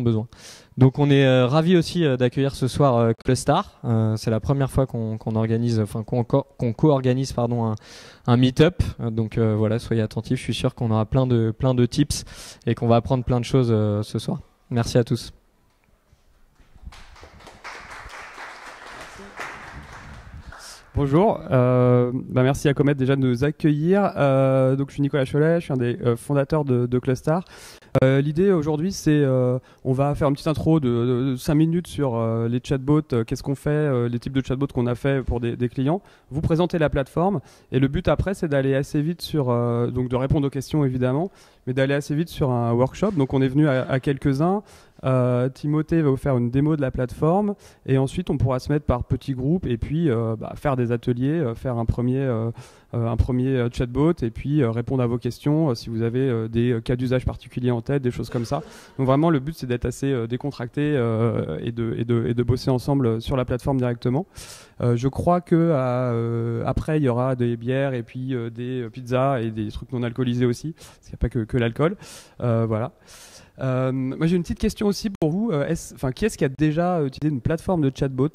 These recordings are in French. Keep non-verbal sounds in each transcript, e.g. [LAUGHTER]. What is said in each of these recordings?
besoin. Donc on est ravi ravis aussi d'accueillir ce soir Clustar. c'est la première fois qu'on organise, enfin qu'on co-organise pardon un, meet-up. Donc voilà, soyez attentifs. Je suis sûr qu'on aura plein de tips et qu'on va apprendre plein de choses ce soir. Merci à tous. Bonjour, euh, bah merci à Comet déjà de nous accueillir. Euh, donc je suis Nicolas Cholet, je suis un des euh, fondateurs de, de Clustar. Euh, l'idée aujourd'hui c'est on va faire une petite intro de, 5 minutes sur les chatbots, qu'est-ce qu'on fait, les types de chatbots qu'on a fait pour des, clients, vous présenter la plateforme et le but après c'est d'aller assez vite sur donc de répondre aux questions évidemment, mais d'aller assez vite sur un workshop. Donc on est venu à quelques-uns. Euh, Timothée va vous faire une démo de la plateforme et ensuite on pourra se mettre par petits groupes et puis euh, bah, faire des ateliers, euh, faire un premier, un premier chatbot et puis répondre à vos questions si vous avez des cas d'usage particuliers en tête, des choses comme ça. Donc vraiment le but c'est d'être assez décontracté et de, et, de, et, de, bosser ensemble sur la plateforme directement. je crois que après il y aura des bières et puis des pizzas et des trucs non alcoolisés aussi, parce qu'il n'y a pas que, que l'alcool. voilà. Euh, moi j'ai une petite question aussi pour vous. Euh, enfin, qui est-ce qui a déjà utilisé une plateforme de chatbot?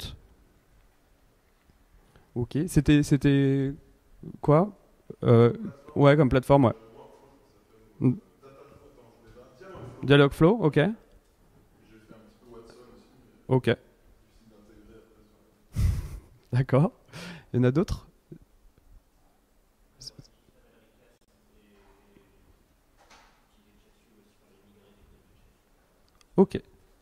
Ok, c'était c'était quoi? Euh, Ouais, comme plateforme, ouais. Dialogflow, ok. Ok. D'accord. Il y en a d'autres? Ok,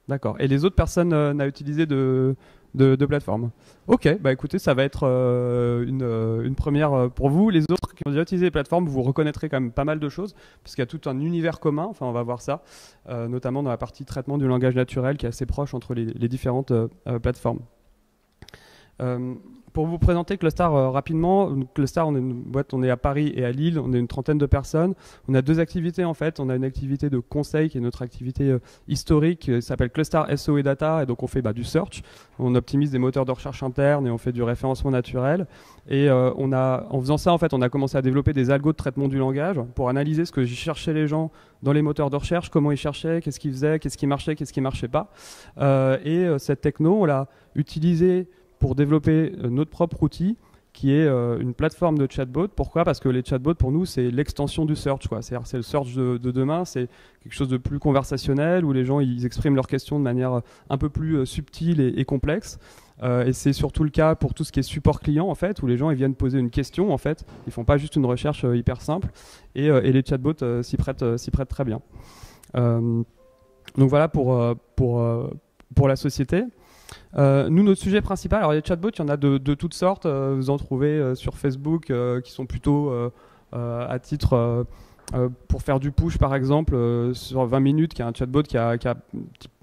d'accord. Et les autres personnes euh, n'ont utilisé de, de, plateforme. Ok, bah écoutez, ça va être euh, une, euh, une, première pour vous. Les autres qui ont déjà utilisé les plateformes, vous reconnaîtrez quand même pas mal de choses, parce qu'il y a tout un univers commun, enfin on va voir ça, notamment dans la partie traitement du langage naturel qui est assez proche entre les différentes plateformes pour vous présenter Clustar euh, rapidement, Clustar, on est une boîte, on est à Paris et à Lille, on est une trentaine de personnes. On a deux activités en fait. On a une activité de conseil qui est notre activité euh, historique, qui s'appelle Clustar SO et Data, et donc on fait bah, du search. On optimise des moteurs de recherche internes et on fait du référencement naturel. Et euh, on a, en faisant ça, en fait, on a commencé à développer des algos de traitement du langage pour analyser ce que cherchaient les gens dans les moteurs de recherche, comment ils cherchaient, qu'est-ce qu'ils faisaient, qu'est-ce qui marchait, qu'est-ce qui marchait pas. et cette techno, on l'a utilisée pour développer euh, notre propre outil qui est euh, une plateforme de chatbot. Pourquoi? Parce que les chatbots, pour nous, c'est l'extension du search. C'est-à-dire c'est le search de, demain, c'est quelque chose de plus conversationnel, où les gens ils expriment leurs questions de manière euh, un peu plus subtile et, complexe. et c'est surtout le cas pour tout ce qui est support client, en fait, où les gens ils viennent poser une question, en fait. Ils font pas juste une recherche hyper simple. Et, les chatbots s'y prêtent, s'y prêtent très bien. donc voilà pour, pour, pour la société. Euh, nous, notre sujet principal, alors les chatbots, il y en a de, toutes sortes. Euh, vous en trouvez euh, sur Facebook qui sont plutôt à titre pour faire du push, par exemple, sur 20 minutes, qui a un chatbot qui a, qui a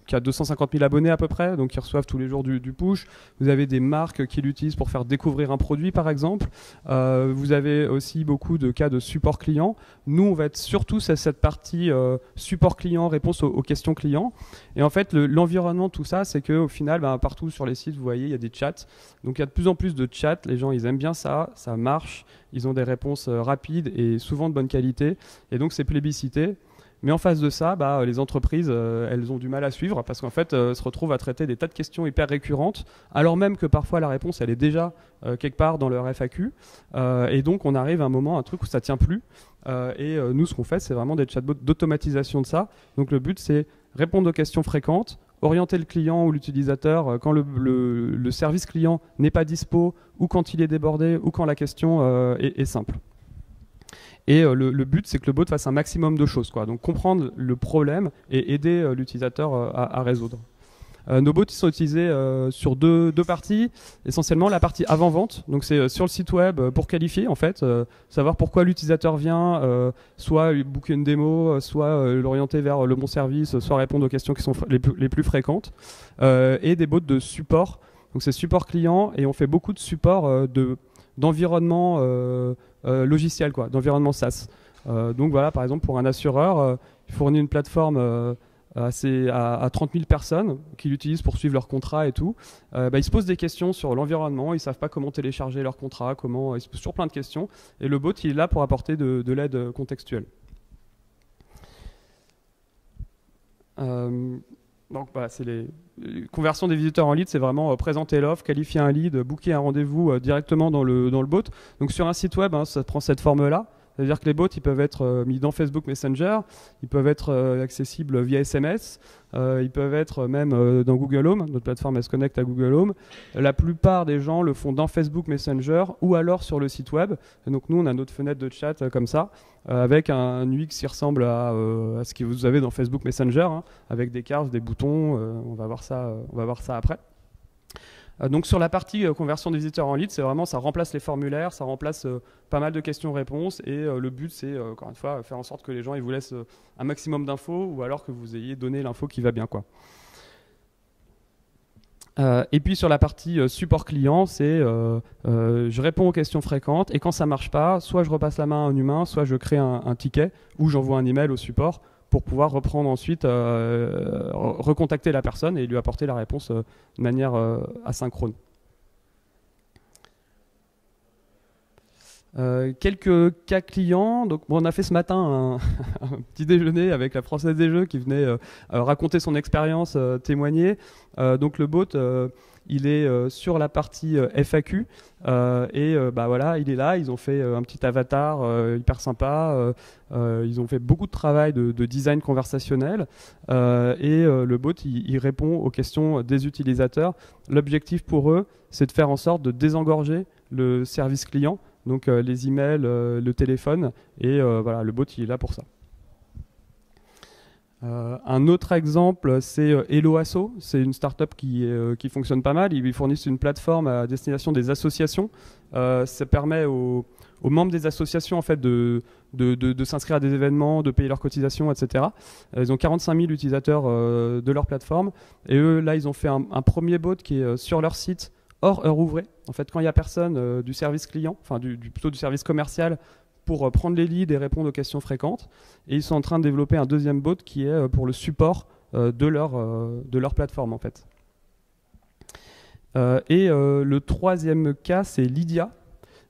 qui a 250 000 abonnés à peu près, donc qui reçoivent tous les jours du, push. Vous avez des marques qui l'utilisent pour faire découvrir un produit, par exemple. Euh, vous avez aussi beaucoup de cas de support client. Nous, on va être surtout sur cette partie euh, support client, réponse aux, questions clients. Et en fait, l'environnement, tout ça, c'est qu'au final, ben, partout sur les sites, vous voyez, il y a des chats. Donc il y a de plus en plus de chats. Les gens, ils aiment bien ça, ça marche. Ils ont des réponses euh, rapides et souvent de bonne qualité. Et donc c'est plébiscité. Mais en face de ça, bah, les entreprises, euh, elles ont du mal à suivre parce qu'en fait, euh, se retrouvent à traiter des tas de questions hyper récurrentes, alors même que parfois la réponse, elle est déjà euh, quelque part dans leur FAQ. et donc, on arrive à un moment, un truc où ça tient plus. et nous, ce qu'on fait, c'est vraiment des chatbots d'automatisation de ça. Donc, le but, c'est répondre aux questions fréquentes, orienter le client ou l'utilisateur quand le, service client n'est pas dispo ou quand il est débordé ou quand la question est simple. Et euh, le, but, c'est que le bot fasse un maximum de choses. Quoi. Donc comprendre le problème et aider euh, l'utilisateur euh, à, résoudre. nos bots sont utilisés sur deux, parties. Essentiellement la partie avant-vente, donc c'est sur le site web pour qualifier en fait, savoir pourquoi l'utilisateur vient, soit lui booker une démo, soit l'orienter vers le bon service, soit répondre aux questions qui sont les plus, les plus fréquentes. et des bots de support, donc c'est support client et on fait beaucoup de support de d'environnement logiciel, quoi, d'environnement SaaS. Euh, donc voilà, par exemple, pour un assureur, il fournit une plateforme assez, à, 30 000 personnes qui l'utilisent pour suivre leur contrat et tout. bah, ils se posent des questions sur l'environnement, ils savent pas comment télécharger leur contrat, comment, ils se posent toujours plein de questions. Et le bot, il est là pour apporter de l'aide contextuelle. Donc, bah, c'est les, conversions des visiteurs en lead, c'est vraiment présenter l'offre, qualifier un lead, booker un rendez-vous directement dans le, dans le bot. Donc, sur un site web, hein, ça prend cette forme-là. C'est-à-dire que les bots, ils peuvent être euh, mis dans Facebook Messenger, ils peuvent être euh, accessibles via SMS, euh, ils peuvent être même dans Google Home. Notre plateforme, elle se connecte à Google Home. La plupart des gens le font dans Facebook Messenger ou alors sur le site web. donc nous, on a notre fenêtre de chat comme ça, avec un UX qui ressemble à, ce que vous avez dans Facebook Messenger, hein, avec des cartes, des boutons. on va voir ça, on va voir ça après. Euh, donc sur la partie euh, conversion des visiteurs en lead, c'est vraiment ça remplace les formulaires, ça remplace euh, pas mal de questions-réponses et le but c'est encore une fois faire en sorte que les gens ils vous laissent un maximum d'infos ou alors que vous ayez donné l'info qui va bien quoi. et puis sur la partie support client, c'est je réponds aux questions fréquentes et quand ça marche pas, soit je repasse la main à un humain, soit je crée un, un ticket ou j'envoie un email au support pour pouvoir reprendre ensuite, euh, recontacter la personne et lui apporter la réponse euh, de manière euh, asynchrone. quelques cas clients. Donc, on a fait ce matin [LAUGHS] un, petit déjeuner avec la Française des Jeux qui venait raconter son expérience, témoigner. donc, le bot, il est euh, sur la partie euh, FAQ euh, et bah voilà, il est là. Ils ont fait un petit avatar hyper sympa. ils ont fait beaucoup de travail de, design conversationnel et le bot il, répond aux questions des utilisateurs. L'objectif pour eux, c'est de faire en sorte de désengorger le service client, donc les emails, le téléphone et voilà, le bot il est là pour ça. Euh, un autre exemple, c'est euh, Helloasso. C'est une startup qui, euh, qui fonctionne pas mal. Ils fournissent une plateforme à destination des associations. ça permet aux, membres des associations en fait, de, s'inscrire à des événements, de payer leurs cotisations, etc. ils ont 45 000 utilisateurs de leur plateforme. Et eux, là, ils ont fait un, premier bot qui est sur leur site hors heure ouvrée. En fait, quand il n'y a personne du service client, enfin plutôt du service commercial, pour euh, prendre les leads et répondre aux questions fréquentes. Et ils sont en train de développer un deuxième bot qui est euh, pour le support euh, de, leur, de leur plateforme en fait. et le troisième cas, c'est Lydia.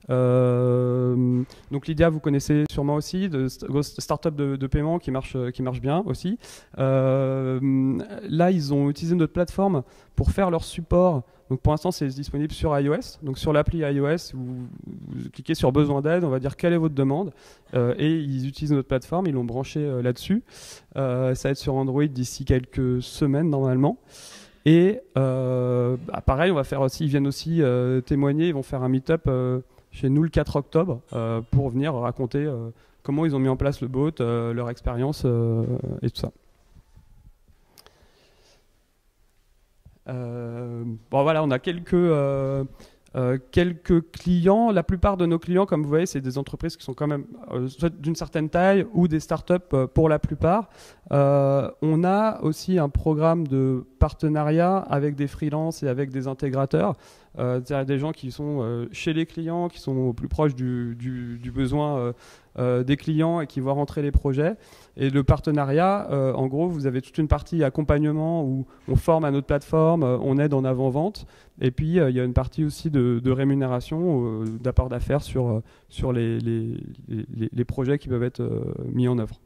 donc Lydia, vous connaissez sûrement aussi, de startup de, de paiement qui marche, qui marche bien aussi. là, ils ont utilisé notre plateforme pour faire leur support donc pour l'instant, c'est disponible sur iOS. Donc sur l'appli iOS, vous, cliquez sur besoin d'aide, on va dire quelle est votre demande. Euh, et ils utilisent notre plateforme, ils l'ont branché euh, là-dessus. Euh, ça va être sur Android d'ici quelques semaines normalement. Et bah, pareil, on va faire aussi, ils viennent aussi témoigner, ils vont faire un meet-up chez nous le 4 octobre pour venir raconter comment ils ont mis en place le bot, leur expérience et tout ça. Voilà, on a quelques euh, euh, quelques clients. La plupart de nos clients, comme vous voyez, c'est des entreprises qui sont quand même d'une certaine taille ou des startups pour la plupart. on a aussi un programme de partenariat avec des freelances et avec des intégrateurs. C'est-à-dire des gens qui sont chez les clients, qui sont au plus proche du, besoin euh, des clients et qui voient rentrer les projets. Et le partenariat, euh, en gros, vous avez toute une partie accompagnement où on forme à notre plateforme, euh, on aide en avant-vente. Et puis, il y a une partie aussi de, rémunération, d'apport d'affaires sur, sur les, projets qui peuvent être mis en œuvre.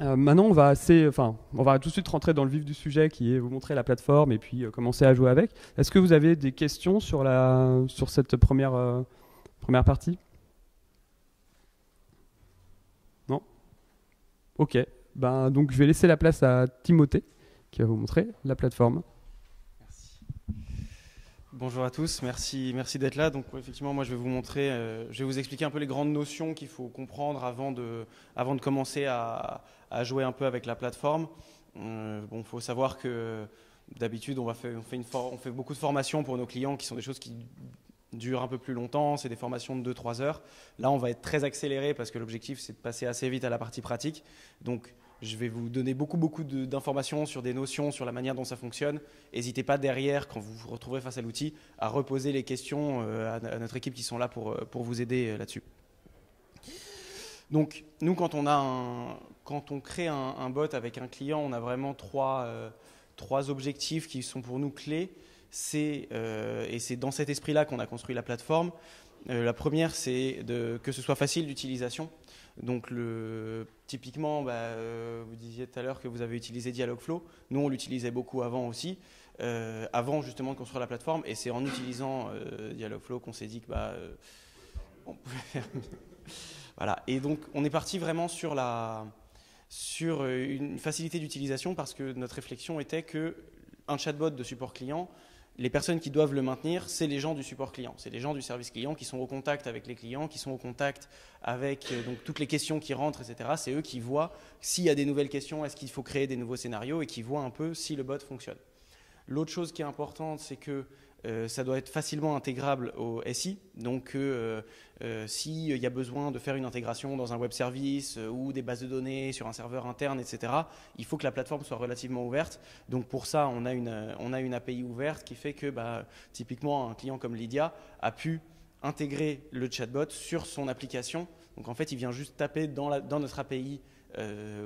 Euh, maintenant, on va assez, enfin, on va tout de suite rentrer dans le vif du sujet, qui est vous montrer la plateforme et puis euh, commencer à jouer avec. Est-ce que vous avez des questions sur la, sur cette première, euh, première partie? Non? Ok. Ben donc, je vais laisser la place à Timothée, qui va vous montrer la plateforme. Bonjour à tous, merci, merci d'être là. Donc effectivement, moi je vais vous montrer, je vais vous expliquer un peu les grandes notions qu'il faut comprendre avant de, avant de commencer à, jouer un peu avec la plateforme. Euh, bon, faut savoir que d'habitude on, fait, beaucoup de formations pour nos clients qui sont des choses qui durent un peu plus longtemps, c'est des formations de 2-3 heures. Là, on va être très accéléré parce que l'objectif c'est de passer assez vite à la partie pratique. Donc je vais vous donner beaucoup, beaucoup d'informations sur des notions, sur la manière dont ça fonctionne. N'hésitez pas derrière, quand vous vous retrouverez face à l'outil, à reposer les questions euh, à, notre équipe qui sont là pour, euh, pour vous aider là-dessus. Donc, nous, quand on, a un, quand on crée un, bot avec un client, on a vraiment trois, trois objectifs qui sont pour nous clés. et c'est dans cet esprit-là qu'on a construit la plateforme. la première, c'est que ce soit facile d'utilisation. Donc, typiquement, bah, vous disiez tout à l'heure que vous avez utilisé Dialogflow. Nous, on l'utilisait beaucoup avant aussi. avant justement de construire la plateforme. Et c'est en utilisant Dialogflow qu'on s'est dit que bah, pouvait faire voilà. Et donc, on est parti vraiment sur, la, sur euh, une facilité d'utilisation parce que notre réflexion était que un chatbot de support client, les personnes qui doivent le maintenir, c'est les gens du support client, c'est les gens du service client qui sont au contact avec les clients, qui sont au contact avec euh, donc, toutes les questions qui rentrent, etc. C'est eux qui voient s'il y a des nouvelles questions, est-ce qu'il faut créer des nouveaux scénarios et qui voient un peu si le bot fonctionne. L'autre chose qui est importante, c'est que euh, ça doit être facilement intégrable au SI. Donc, euh, euh, s'il y a besoin de faire une intégration dans un web service ou des bases de données sur un serveur interne, etc., il faut que la plateforme soit relativement ouverte. Donc, pour ça, on a une, on a une API ouverte qui fait que, bah, typiquement, un client comme Lydia a pu intégrer le chatbot sur son application. Donc, en fait, il vient juste taper dans, notre API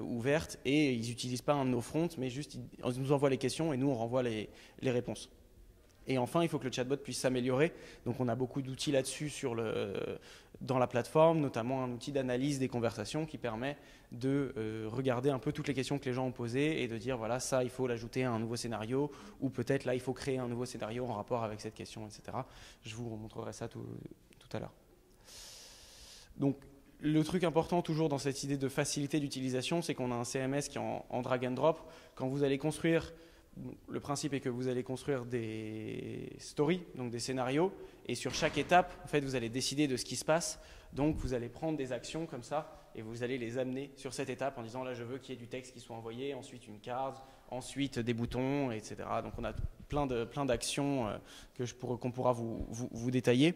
ouverte et ils n'utilisent pas un no front, mais juste ils nous envoient les questions et nous on renvoie les, les réponses. Et enfin, il faut que le chatbot puisse s'améliorer. Donc, on a beaucoup d'outils là-dessus dans la plateforme, notamment un outil d'analyse des conversations qui permet de euh, regarder un peu toutes les questions que les gens ont posées et de dire voilà, ça, il faut l'ajouter à un nouveau scénario, ou peut-être là, il faut créer un nouveau scénario en rapport avec cette question, etc. Je vous montrerai ça tout, tout à l'heure. Donc, le truc important toujours dans cette idée de facilité d'utilisation, c'est qu'on a un CMS qui est en drag and drop. Quand vous allez construire le principe est que vous allez construire des stories, donc des scénarios, et sur chaque étape, en fait, vous allez décider de ce qui se passe. Donc, vous allez prendre des actions comme ça, et vous allez les amener sur cette étape en disant là, je veux qu'il y ait du texte qui soit envoyé, ensuite une carte, ensuite des boutons, etc. Donc, on a plein de plein d'actions euh, que qu'on pourra vous, vous, détailler.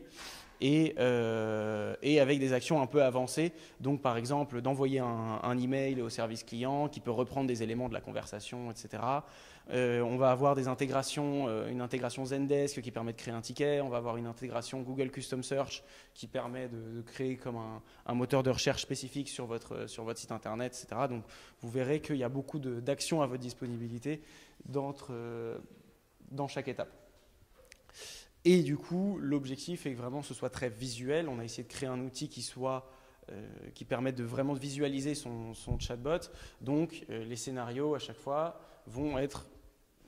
Et, euh, et, avec des actions un peu avancées. Donc, par exemple, d'envoyer un, email au service client qui peut reprendre des éléments de la conversation, etc. Euh, on va avoir des intégrations, euh, une intégration Zendesk qui permet de créer un ticket. On va avoir une intégration Google Custom Search qui permet de, créer un, moteur de recherche spécifique sur votre, site internet, etc. Donc vous verrez qu'il y a beaucoup d'actions à votre disponibilité dans chaque étape. Et du coup, l'objectif est que vraiment ce soit très visuel. On a essayé de créer un outil qui soit qui permette de vraiment visualiser son, chatbot. Donc les scénarios à chaque fois vont être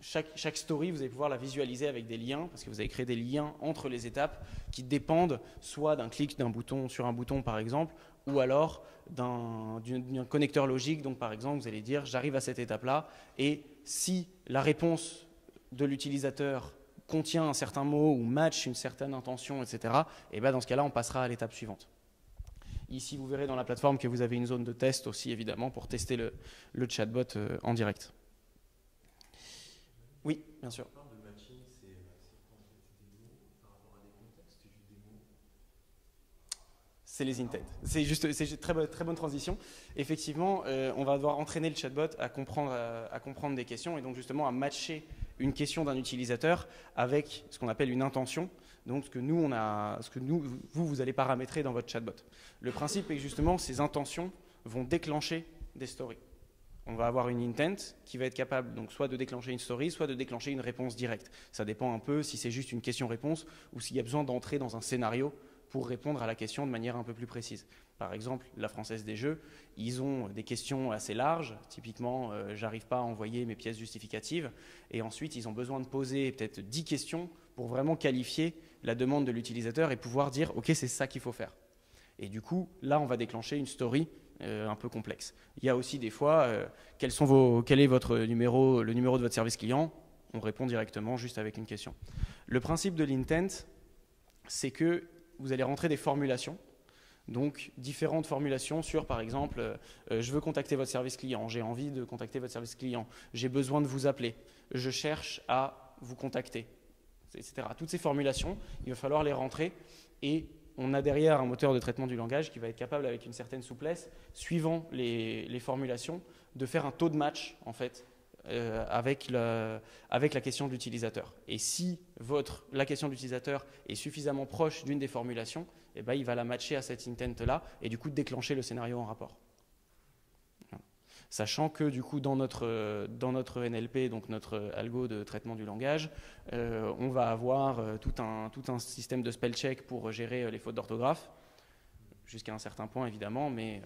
chaque, story, vous allez pouvoir la visualiser avec des liens, parce que vous avez créé des liens entre les étapes qui dépendent soit d'un clic d'un bouton sur un bouton par exemple, ou alors d'un connecteur logique. Donc par exemple, vous allez dire j'arrive à cette étape-là, et si la réponse de l'utilisateur contient un certain mot ou match une certaine intention, etc., et bien dans ce cas-là, on passera à l'étape suivante. Ici, vous verrez dans la plateforme que vous avez une zone de test aussi, évidemment, pour tester le, le chatbot euh, en direct. Oui, bien sûr. C'est les intents. C'est juste, c'est très, très bonne transition. Effectivement, euh, on va devoir entraîner le chatbot à comprendre, à, comprendre des questions et donc justement à matcher une question d'un utilisateur avec ce qu'on appelle une intention. Donc ce que nous nous, vous vous allez paramétrer dans votre chatbot. Le principe est que justement ces intentions vont déclencher des stories on va avoir une intent qui va être capable donc soit de déclencher une story, soit de déclencher une réponse directe. Ça dépend un peu si c'est juste une question-réponse ou s'il y a besoin d'entrer dans un scénario pour répondre à la question de manière un peu plus précise. Par exemple, la Française des Jeux, ils ont des questions assez larges. Typiquement, euh, j'arrive pas à envoyer mes pièces justificatives. Et ensuite, ils ont besoin de poser peut-être 10 questions pour vraiment qualifier la demande de l'utilisateur et pouvoir dire OK, c'est ça qu'il faut faire. Et du coup, là, on va déclencher une story euh, un peu complexe. Il y a aussi des fois, euh, quels sont vos, quel est votre numéro, le numéro de votre service client? On répond directement juste avec une question. Le principe de l'intent, c'est que vous allez rentrer des formulations. Donc différentes formulations sur, par exemple, euh, je veux contacter votre service client, j'ai envie de contacter votre service client, j'ai besoin de vous appeler, je cherche à vous contacter, etc. Toutes ces formulations, il va falloir les rentrer et on a derrière un moteur de traitement du langage qui va être capable, avec une certaine souplesse, suivant les, formulations, de faire un taux de match, en fait, euh, avec, la question de l'utilisateur. Et si la question de l'utilisateur est suffisamment proche d'une des formulations, eh ben, il va la matcher à cette intent-là et du coup déclencher le scénario en rapport. Sachant que du coup dans notre, NLP, donc notre algo de traitement du langage, on va avoir tout, un, tout un système de spell check pour gérer les fautes d'orthographe, jusqu'à un certain point évidemment, mais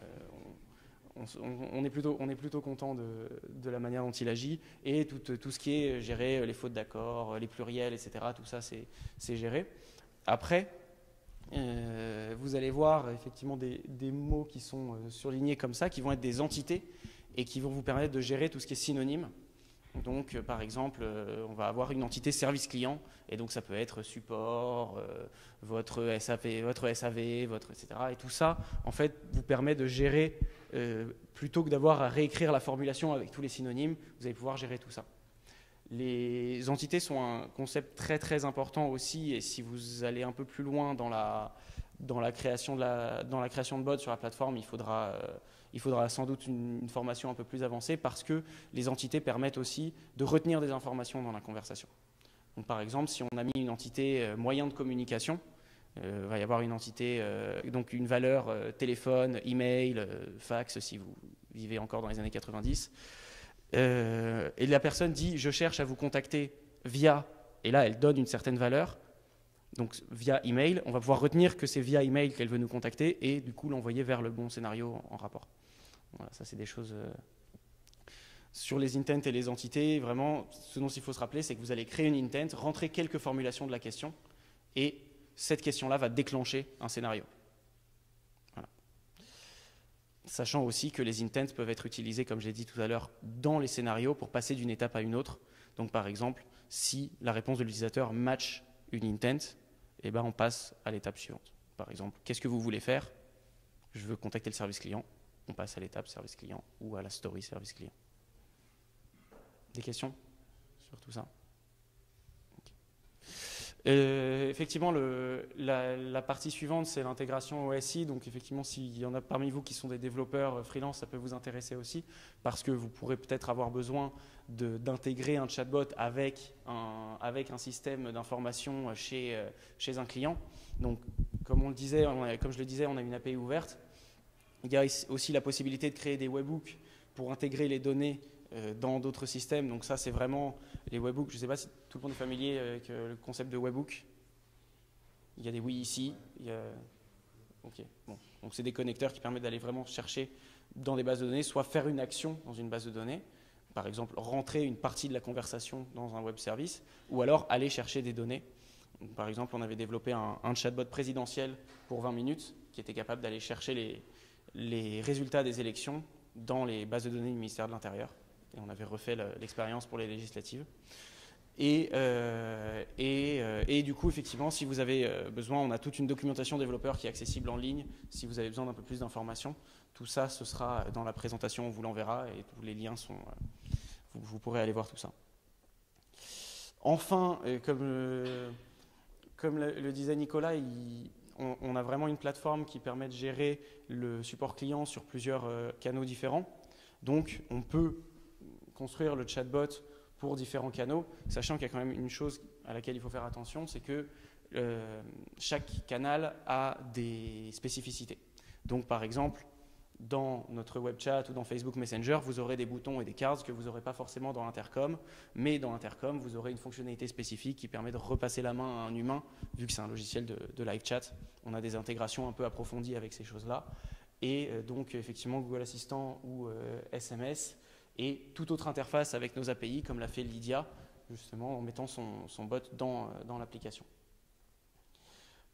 on est plutôt content de, la manière dont il agit. Et tout, ce qui est géré, les fautes d'accord, les pluriels, etc., tout ça, c'est géré. Après, euh, vous allez voir effectivement des, mots qui sont euh, surlignés comme ça, qui vont être des entités et qui vont vous permettre de gérer tout ce qui est synonyme. Donc, euh, par exemple, on va avoir une entité service client, et donc ça peut être support, votre SAV, votre SAV, votre etc. Et tout ça, en fait, vous permet de gérer euh, plutôt que d'avoir à réécrire la formulation avec tous les synonymes, vous allez pouvoir gérer tout ça. Les entités sont un concept très très important aussi, et si vous allez un peu plus loin dans la, dans la, création, de bots sur la plateforme, il faudra, euh, il faudra sans doute une, formation un peu plus avancée parce que les entités permettent aussi de retenir des informations dans la conversation. Donc, par exemple, si on a mis une entité euh, moyen de communication, il euh, va y avoir une entité, euh, donc une valeur euh, téléphone, email, fax, si vous vivez encore dans les années 90. et la personne dit Je cherche à vous contacter via, et là elle donne une certaine valeur, donc via email. On va pouvoir retenir que c'est via email qu'elle veut nous contacter et du coup l'envoyer vers le bon scénario en, rapport. Voilà, ça c'est des choses. Sur les intents et les entités, vraiment, ce dont il faut se rappeler, c'est que vous allez créer une intent, rentrer quelques formulations de la question et cette question-là va déclencher un scénario. Sachant aussi que les intents peuvent être utilisés, comme j'ai dit tout à l'heure, dans les scénarios pour passer d'une étape à une autre. Donc par exemple, si la réponse de l'utilisateur match une intent, eh ben, on passe à l'étape suivante. Par exemple, qu'est-ce que vous voulez faire? Je veux contacter le service client. On passe à l'étape service client ou à la story service client. Des questions sur tout ça? Euh, effectivement, la, partie suivante, c'est l'intégration OSI. Donc, effectivement, s'il y en a parmi vous qui sont des développeurs euh, freelance, ça peut vous intéresser aussi, parce que vous pourrez peut-être avoir besoin d'intégrer un chatbot avec un, système d'information chez, euh, chez un client. Donc, comme, comme je le disais, on a une API ouverte. Il y a aussi la possibilité de créer des webhooks pour intégrer les données dans d'autres systèmes. Donc ça, c'est vraiment les webhooks. Je ne sais pas si tout le monde est familier avec euh, le concept de webhook. Il y a des oui ici. Bon. Donc c'est des connecteurs qui permettent d'aller vraiment chercher dans des bases de données, soit faire une action dans une base de données, par exemple rentrer une partie de la conversation dans un web service, ou alors aller chercher des données. par exemple, on avait développé un, chatbot présidentiel pour 20 minutes qui était capable d'aller chercher les résultats des élections dans les bases de données du ministère de l'Intérieur et on avait refait l'expérience pour les législatives. Et, euh, euh, et, du coup, effectivement, si vous avez euh, besoin, on a toute une documentation développeur qui est accessible en ligne. Si vous avez besoin d'un peu plus d'informations, tout ça, ce sera dans la présentation, on vous l'enverra et tous les liens sont. Vous, pourrez aller voir tout ça. Enfin, comme, le, disait Nicolas, on, a vraiment une plateforme qui permet de gérer le support client sur plusieurs canaux différents. Donc, on peut construire le chatbot pour différents canaux, sachant qu'il y a quand même une chose à laquelle il faut faire attention, c'est que euh, chaque canal a des spécificités. Donc par exemple, dans notre web chat ou dans Facebook Messenger, vous aurez des boutons et des cards que vous n'aurez pas forcément dans Intercom, mais dans Intercom, vous aurez une fonctionnalité spécifique qui permet de repasser la main à un humain, vu que c'est un logiciel de, live chat. On a des intégrations un peu approfondies avec ces choses-là. Et euh, donc effectivement, Google Assistant ou SMS euh, et toute autre interface avec nos API, comme l'a fait Lydia, justement en mettant son, bot dans, euh, dans l'application.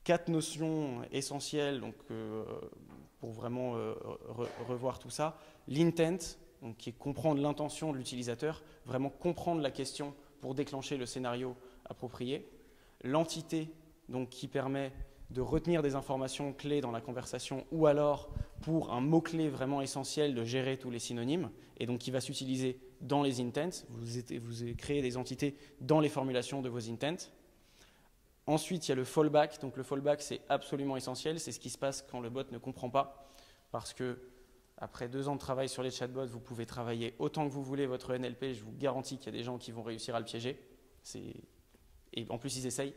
Quatre notions essentielles donc, euh, pour vraiment euh, revoir tout ça. L'intent, qui est comprendre l'intention de l'utilisateur, vraiment comprendre la question pour déclencher le scénario approprié. L'entité, qui permet de retenir des informations clés dans la conversation ou alors pour un mot-clé vraiment essentiel de gérer tous les synonymes et donc qui va s'utiliser dans les intents. Vous, créez des entités dans les formulations de vos intents. Ensuite, il y a le fallback. Donc le fallback, c'est absolument essentiel. C'est ce qui se passe quand le bot ne comprend pas. Parce que après deux ans de travail sur les chatbots, vous pouvez travailler autant que vous voulez votre NLP. Je vous garantis qu'il y a des gens qui vont réussir à le piéger. Et en plus, ils essayent.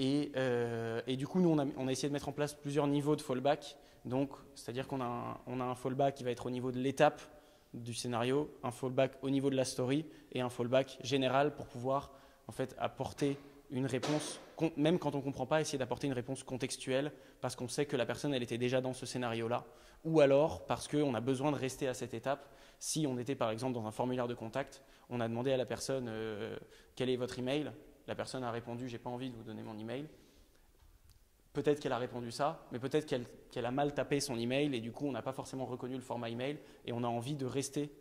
Euh, et, du coup, nous, on a, essayé de mettre en place plusieurs niveaux de fallback. Donc, c'est-à-dire qu'on a, un, fallback qui va être au niveau de l'étape du scénario, un fallback au niveau de la story et un fallback général pour pouvoir en fait apporter une réponse, même quand on ne comprend pas, essayer d'apporter une réponse contextuelle parce qu'on sait que la personne elle était déjà dans ce scénario-là, ou alors parce qu'on a besoin de rester à cette étape. Si on était par exemple dans un formulaire de contact, on a demandé à la personne euh, quel est votre email, la personne a répondu j'ai pas envie de vous donner mon email. Peut-être qu'elle a répondu ça, mais peut-être qu'elle a mal tapé son email et du coup on n'a pas forcément reconnu le format email et on a envie de rester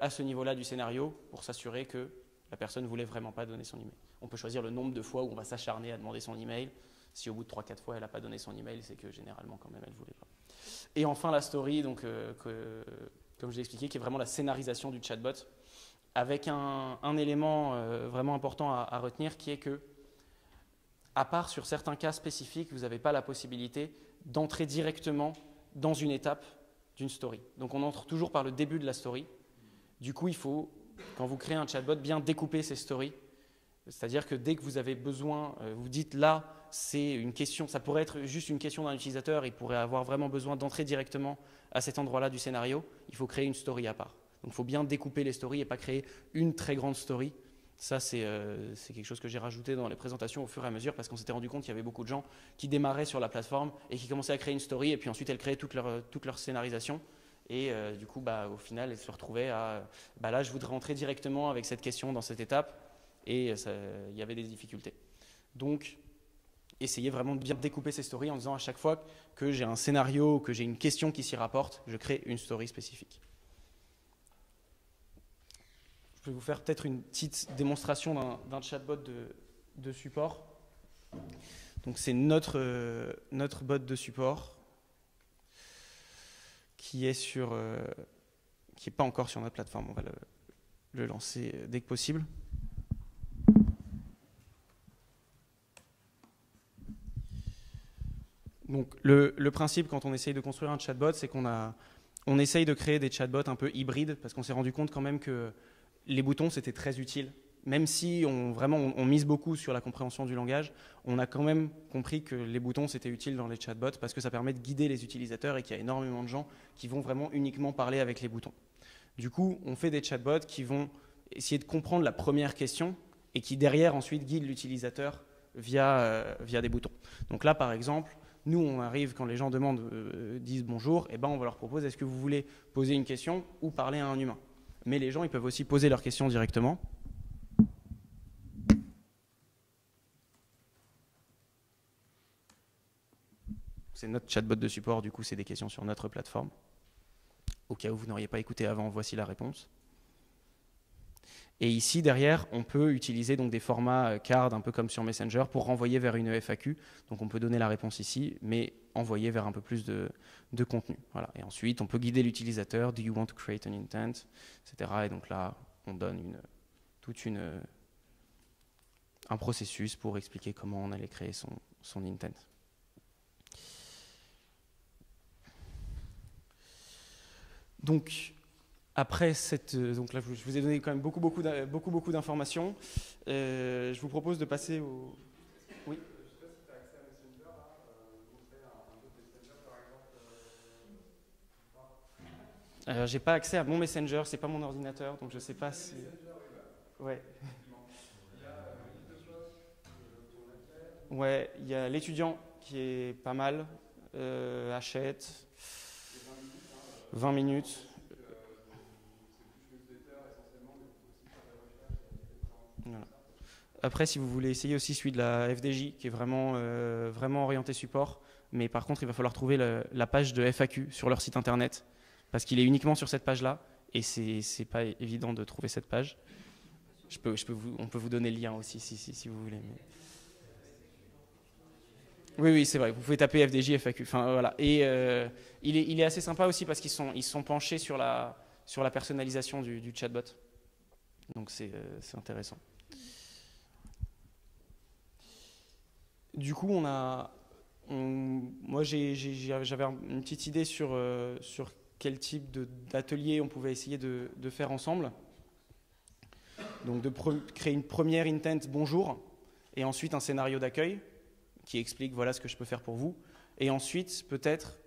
à ce niveau-là du scénario pour s'assurer que la personne ne voulait vraiment pas donner son email. On peut choisir le nombre de fois où on va s'acharner à demander son email. Si au bout de 3-4 fois elle n'a pas donné son email, c'est que généralement quand même elle ne voulait pas. Et enfin la story, donc, euh, comme je l'ai expliqué, qui est vraiment la scénarisation du chatbot, avec un, élément euh, vraiment important à, retenir qui est que, à part sur certains cas spécifiques, vous n'avez pas la possibilité d'entrer directement dans une étape d'une story. Donc on entre toujours par le début de la story. Du coup, il faut quand vous créez un chatbot, bien découper ces stories. C'est-à-dire que dès que vous avez besoin, euh, vous dites là, c'est une question, ça pourrait être juste une question d'un utilisateur, il pourrait avoir vraiment besoin d'entrer directement à cet endroit-là du scénario, il faut créer une story à part. Donc il faut bien découper les stories et pas créer une très grande story. Ça, c'est euh, quelque chose que j'ai rajouté dans les présentations au fur et à mesure parce qu'on s'était rendu compte qu'il y avait beaucoup de gens qui démarraient sur la plateforme et qui commençaient à créer une story et puis ensuite elles créaient toute leur, leur scénarisation. Et euh, du coup, bah, au final, elle se retrouvait à bah, là, je voudrais rentrer directement avec cette question dans cette étape. Et il y avait des difficultés. Donc, essayez vraiment de bien découper ces stories en disant à chaque fois que j'ai un scénario, que j'ai une question qui s'y rapporte, je crée une story spécifique. Je vais vous faire peut-être une petite démonstration d'un chatbot de, support. Donc c'est notre, euh, notre bot de support qui est sur, euh, qui est pas encore sur notre plateforme. On va le, lancer dès que possible. Donc le, le, principe quand on essaye de construire un chatbot, c'est qu'on a, on essaye de créer des chatbots un peu hybrides parce qu'on s'est rendu compte quand même que les boutons c'était très utile même si on, vraiment on, mise beaucoup sur la compréhension du langage, on a quand même compris que les boutons c'était utile dans les chatbots parce que ça permet de guider les utilisateurs et qu'il y a énormément de gens qui vont vraiment uniquement parler avec les boutons. Du coup, on fait des chatbots qui vont essayer de comprendre la première question et qui derrière ensuite guident l'utilisateur via, euh, via des boutons. Donc là, par exemple, nous, on arrive quand les gens demandent, euh, disent bonjour, et eh ben on va leur proposer est-ce que vous voulez poser une question ou parler à un humain? Mais les gens, ils peuvent aussi poser leurs questions directement. C'est notre chatbot de support, du coup, c'est des questions sur notre plateforme. Au cas où vous n'auriez pas écouté avant, voici la réponse. Et ici, derrière, on peut utiliser donc des formats euh, card, un peu comme sur Messenger, pour renvoyer vers une FAQ. Donc on peut donner la réponse ici, mais envoyer vers un peu plus de, contenu. Voilà. Et ensuite, on peut guider l'utilisateur, do you want to create an intent, etc. Et donc là, on donne une, toute une, un processus pour expliquer comment on allait créer son, son intent. Donc, après cette, euh, donc là, je vous ai donné quand même beaucoup, beaucoup, beaucoup, beaucoup d'informations. Euh, je vous propose de passer au. Oui. Alors, j'ai pas accès à mon Messenger, c'est pas mon ordinateur, donc je sais pas si. Ouais. Ouais, il y a l'étudiant qui est pas mal, euh, achète, 20 minutes. Après, si vous voulez essayer aussi celui de la FDJ, qui est vraiment, euh, vraiment orienté support, mais par contre, il va falloir trouver la page de FAQ sur leur site internet, parce qu'il est uniquement sur cette page-là, et c'est pas évident de trouver cette page. Je peux, je peux vous, on peut vous donner le lien aussi si, si, vous voulez. Oui, oui, c'est vrai. Vous pouvez taper FDJ, FAQ. Enfin, voilà. Et euh, il, est, il, est, assez sympa aussi parce qu'ils sont, ils sont penchés sur la, sur la personnalisation du, du chatbot. Donc c'est euh, intéressant. Du coup, on a, moi j'avais une petite idée sur, euh, sur quel type d'atelier on pouvait essayer de, faire ensemble. Donc de créer une première intent bonjour et ensuite un scénario d'accueil qui explique voilà ce que je peux faire pour vous. Et ensuite, peut-être,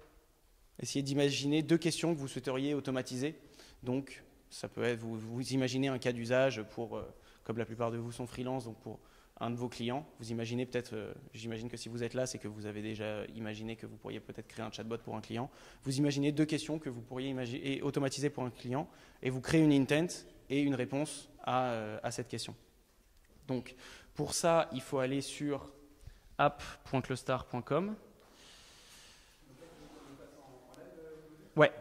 essayer d'imaginer deux questions que vous souhaiteriez automatiser. Donc, ça peut être, vous, vous imaginez un cas d'usage pour, euh, comme la plupart de vous sont freelance, donc pour un de vos clients, vous imaginez peut-être, euh, j'imagine que si vous êtes là, c'est que vous avez déjà imaginé que vous pourriez peut-être créer un chatbot pour un client. Vous imaginez deux questions que vous pourriez imaginer, et automatiser pour un client, et vous créez une intent et une réponse à, euh, à cette question. Donc, pour ça, il faut aller sur app.clostar.com. Ouais.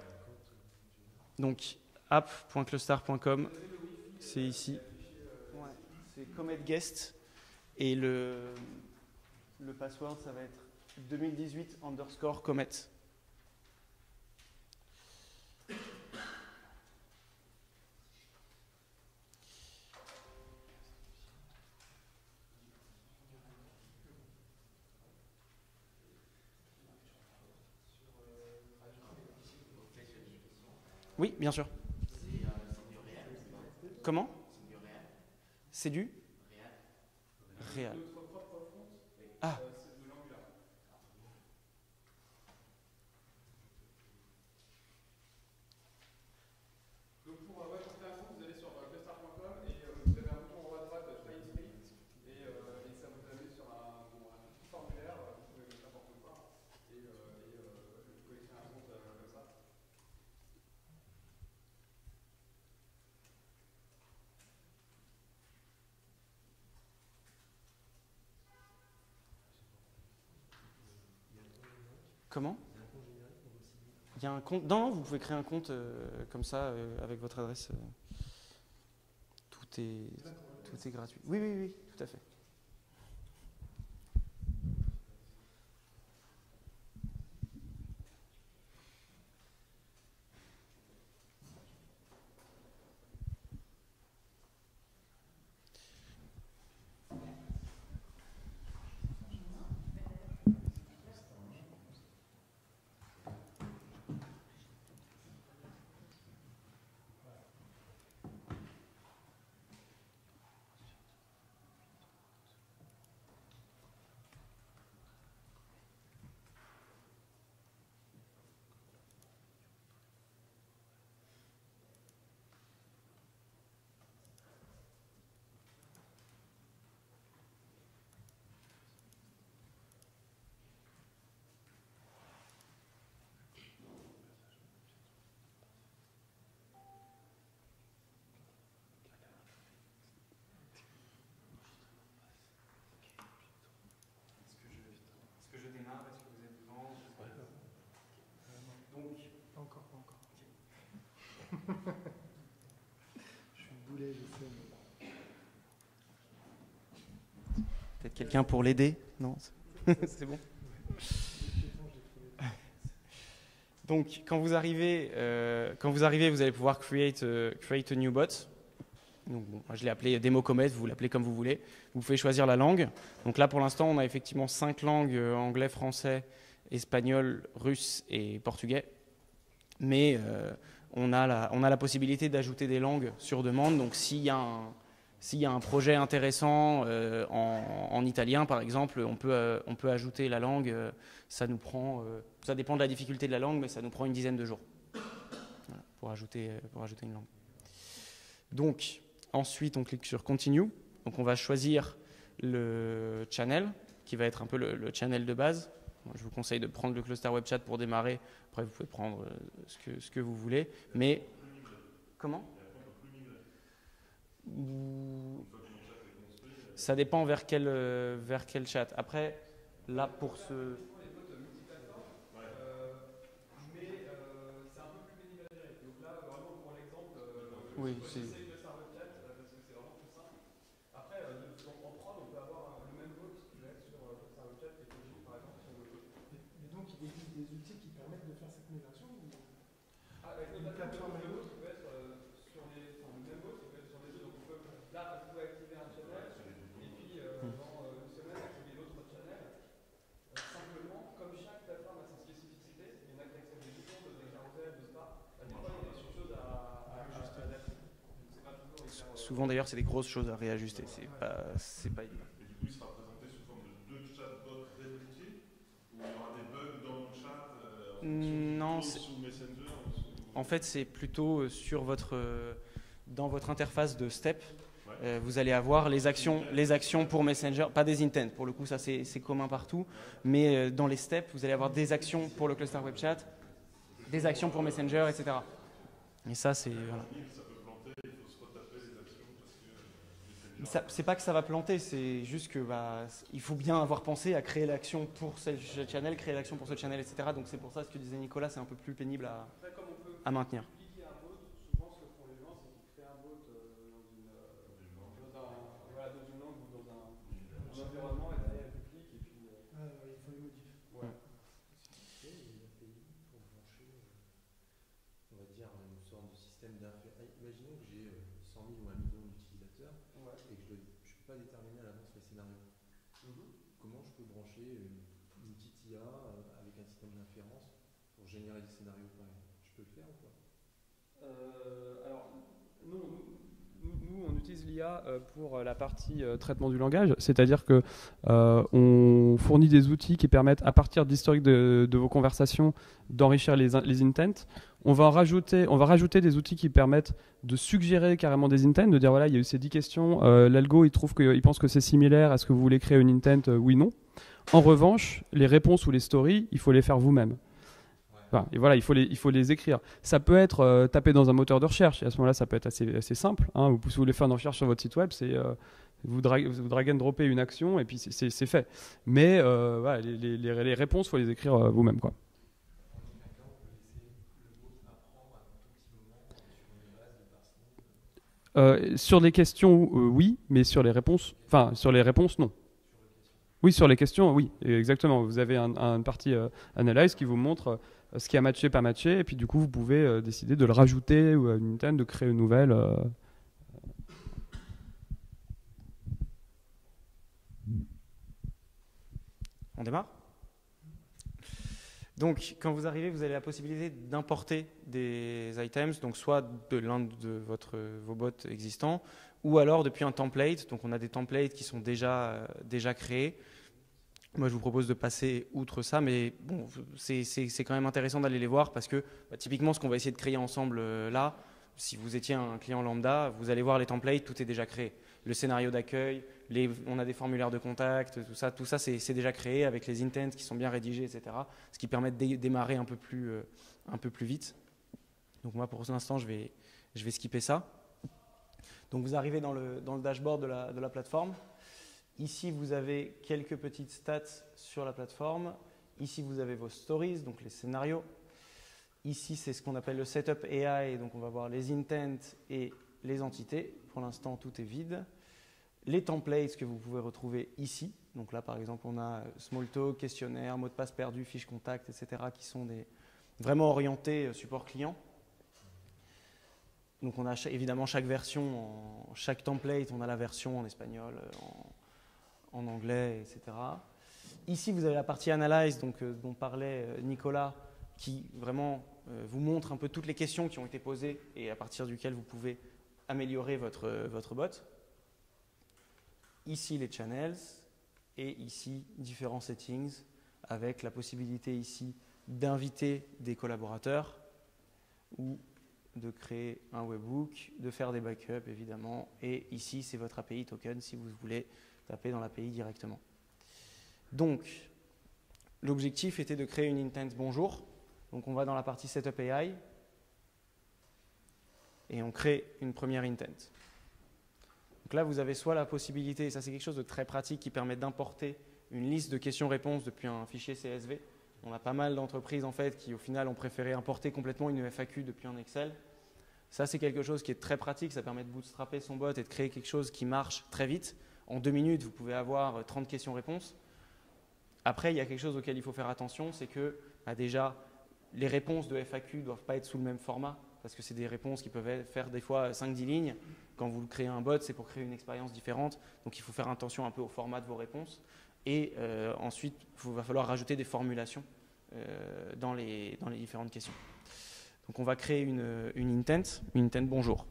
Donc, app.clostar.com, c'est ici. Ouais, c'est Comet Guest. Et le, le password, ça va être 2018 underscore Comet. Oui, bien sûr. Comment C'est du Réal. Ah. Donc pour, euh, ouais, pour faire un compte, vous allez sur euh, cluster.com et euh, vous avez un bouton en haut à droite, euh, File Script, et, euh, et ça vous amène sur un, bon, un petit formulaire, euh, vous pouvez mettre n'importe quoi, et, euh, et euh, vous pouvez créer un compte euh, comme ça. Comment Il y a un compte. Non, non, vous pouvez créer un compte euh, comme ça euh, avec votre adresse. euh. Tout est, tout est gratuit. Oui, oui, oui, tout à fait. Quelqu'un pour l'aider Non [LAUGHS] C'est bon Donc, quand vous arrivez, euh, quand vous arrivez, vous allez pouvoir create, euh, create a new bot. Donc, bon, moi, je l'ai appelé démo Comet, vous l'appelez comme vous voulez. Vous pouvez choisir la langue. Donc là, pour l'instant, on a effectivement cinq langues euh, anglais, français, espagnol, russe et portugais. Mais euh, on, a la, on a la possibilité d'ajouter des langues sur demande. Donc, s'il y a un, s'il y a un projet intéressant euh, en, en italien, par exemple, on peut, euh, ajouter la langue. euh, ça nous prend, ça dépend de la difficulté de la langue, mais ça nous prend une dizaine de jours pour, ajouter, une langue. Donc, ensuite, on clique sur Continue. Donc, on va choisir le channel, qui va être un peu le, channel de base. Je vous conseille de prendre le cluster web chat pour démarrer. Après, vous pouvez prendre ce que, ce que vous voulez. Mais, comment? Ça dépend vers quel, euh, vers quel chat. Après, là, pour ce... mais euh, c'est un peu plus pénible à gérer. Donc là, vraiment pour l'exemple, euh, Oui, je c'est- conseille le serveur chat euh, parce que c'est vraiment plus simple. Après, euh, de- en, en prod, on peut avoir euh, le même vote qui va être sur euh, le serveur chat et Koji, par exemple, si on veut. Mais, mais donc, il existe des outils qui permettent de faire cette migration ou- Ah, avec Une le plateforme plateforme et vote, il peut être euh, sur les, enfin, le même vote, il peut être sur les deux. Donc on peut, là, vous pouvez activer un channel et puis euh, dans euh, une semaine activer l'autre channel. Euh, simplement, comme chaque plateforme a sa spécificité, il y en a qui acceptent des boutons, d'autres des carousels, d'autres pas. Bah, des fois, il y a des choses à, à, à adapter. Donc c'est pas toujours hyper. euh, Souvent, d'ailleurs, c'est des grosses choses à réajuster. C'est pas, c'est pas évident. Et du coup, il sera présenté sous forme de deux chatbots répliqués Ou il y aura des bugs dans le chat euh, Non, sous Messenger sous- en fait, c'est plutôt sur votre, dans votre interface de step. vous allez avoir les actions, les actions pour Messenger, pas des intents, pour le coup ça c'est commun partout, mais dans les steps, vous allez avoir des actions pour le cluster web chat, des actions pour Messenger, etc. Et ça c'est... Voilà. C'est pas que ça va planter, c'est juste que bah, il faut bien avoir pensé à créer l'action pour ce channel, créer l'action pour ce channel, etc. Donc c'est pour ça ce que disait Nicolas, c'est un peu plus pénible à, à maintenir. Euh, pour euh, la partie euh, traitement du langage, c'est-à-dire que on fournit des outils qui permettent, à partir de, de, vos conversations, d'enrichir les, intents. On va, rajouter, on va rajouter des outils qui permettent de suggérer carrément des intents, de dire voilà, il y a eu ces 10 questions, l'algo il trouve qu'il pense que c'est similaire, est-ce que vous voulez créer une intent Oui, non. En revanche, les réponses ou les stories, il faut les faire vous-même et voilà, il faut, les, il faut les écrire. Ça peut être euh, tapé dans un moteur de recherche, et à ce moment-là, ça peut être assez, assez simple. Hein. Vous, voulez faire une recherche sur votre site web, c'est euh, vous, drag, vous drag and dropper une action, et puis c'est fait. Mais euh, les, les, réponses, il faut les écrire vous-même. quoi. sur les questions, oui, mais sur les réponses, enfin sur les réponses, non. Oui, sur les questions, oui, exactement. Vous avez un, un partie analyse qui vous montre ce qui a matché, pas matché, et puis du coup vous pouvez euh, décider de le rajouter ou à une interne de créer une nouvelle. Euh. On démarre? Donc, quand vous arrivez, vous avez la possibilité d'importer des items, donc soit de l'un de votre, vos bots existants, ou alors depuis un template. Donc, on a des templates qui sont déjà, euh, déjà créés. Moi, je vous propose de passer outre ça, mais bon, c'est quand même intéressant d'aller les voir parce que bah, typiquement, ce qu'on va essayer de créer ensemble euh, là, si vous étiez un client lambda, vous allez voir les templates, tout est déjà créé. Le scénario d'accueil, on a des formulaires de contact, tout ça, tout ça c'est déjà créé avec les intents qui sont bien rédigés, etc. Ce qui permet de démarrer un peu plus, euh, un peu plus vite. Donc moi, pour l'instant, je vais, je vais skipper ça. Donc vous arrivez dans le, dans le dashboard de la, de la plateforme. Ici, vous avez quelques petites stats sur la plateforme. Ici, vous avez vos stories, donc les scénarios. Ici, c'est ce qu'on appelle le setup AI, donc on va voir les intents et les entités. Pour l'instant, tout est vide. Les templates que vous pouvez retrouver ici. Donc là, par exemple, on a small talk, questionnaire, mot de passe perdu, fiche contact, etc., qui sont vraiment orientés euh, support client. Donc on a évidemment chaque version, chaque template, on a la version en espagnol, euh, en, en anglais, etc. Ici, vous avez la partie analyse donc, euh, dont parlait euh, Nicolas, qui vraiment euh, vous montre un peu toutes les questions qui ont été posées et à partir duquel vous pouvez améliorer votre, votre bot. Ici, les channels et ici, différents settings avec la possibilité ici d'inviter des collaborateurs ou de créer un webhook, de faire des backups évidemment. Et ici, c'est votre API token si vous voulez taper dans l'API directement. Donc, l'objectif était de créer une intent bonjour. Donc, on va dans la partie Setup AI et on crée une première intent. Donc là, vous avez soit la possibilité, et ça c'est quelque chose de très pratique qui permet d'importer une liste de questions-réponses depuis un fichier CSV. On a pas mal d'entreprises en fait qui au final ont préféré importer complètement une FAQ depuis un Excel. Ça c'est quelque chose qui est très pratique, ça permet de bootstrapper son bot et de créer quelque chose qui marche très vite en deux minutes, vous pouvez avoir 30 questions-réponses. Après, il y a quelque chose auquel il faut faire attention, c'est que bah, déjà, les réponses de FAQ ne doivent pas être sous le même format, parce que c'est des réponses qui peuvent faire des fois 5-10 lignes. Quand vous créez un bot, c'est pour créer une expérience différente, donc il faut faire attention un peu au format de vos réponses. Et euh, ensuite, il va falloir rajouter des formulations euh, dans, les, différentes questions. Donc on va créer une intent, une intent bonjour.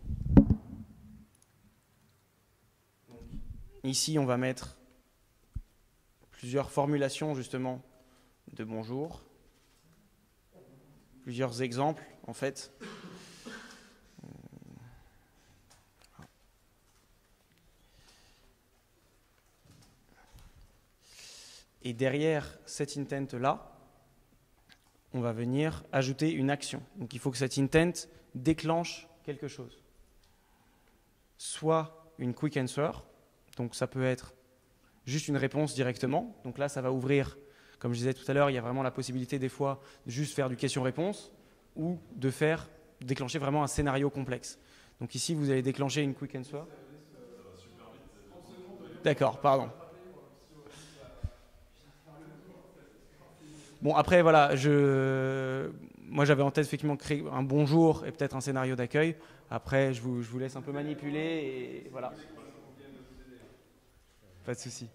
Ici, on va mettre plusieurs formulations justement de bonjour, plusieurs exemples en fait. Et derrière cet intent-là, on va venir ajouter une action. Donc il faut que cet intent déclenche quelque chose. Soit une quick answer, donc ça peut être juste une réponse directement. Donc là, ça va ouvrir, comme je disais tout à l'heure, il y a vraiment la possibilité des fois de juste faire du question-réponse ou de faire déclencher vraiment un scénario complexe. Donc ici, vous allez déclencher une quick answer. D'accord, pardon. Bon, après, voilà, moi j'avais en tête effectivement créer un bonjour et peut-être un scénario d'accueil. Après, je vous, je vous laisse un peu manipuler et voilà. Pas de souci.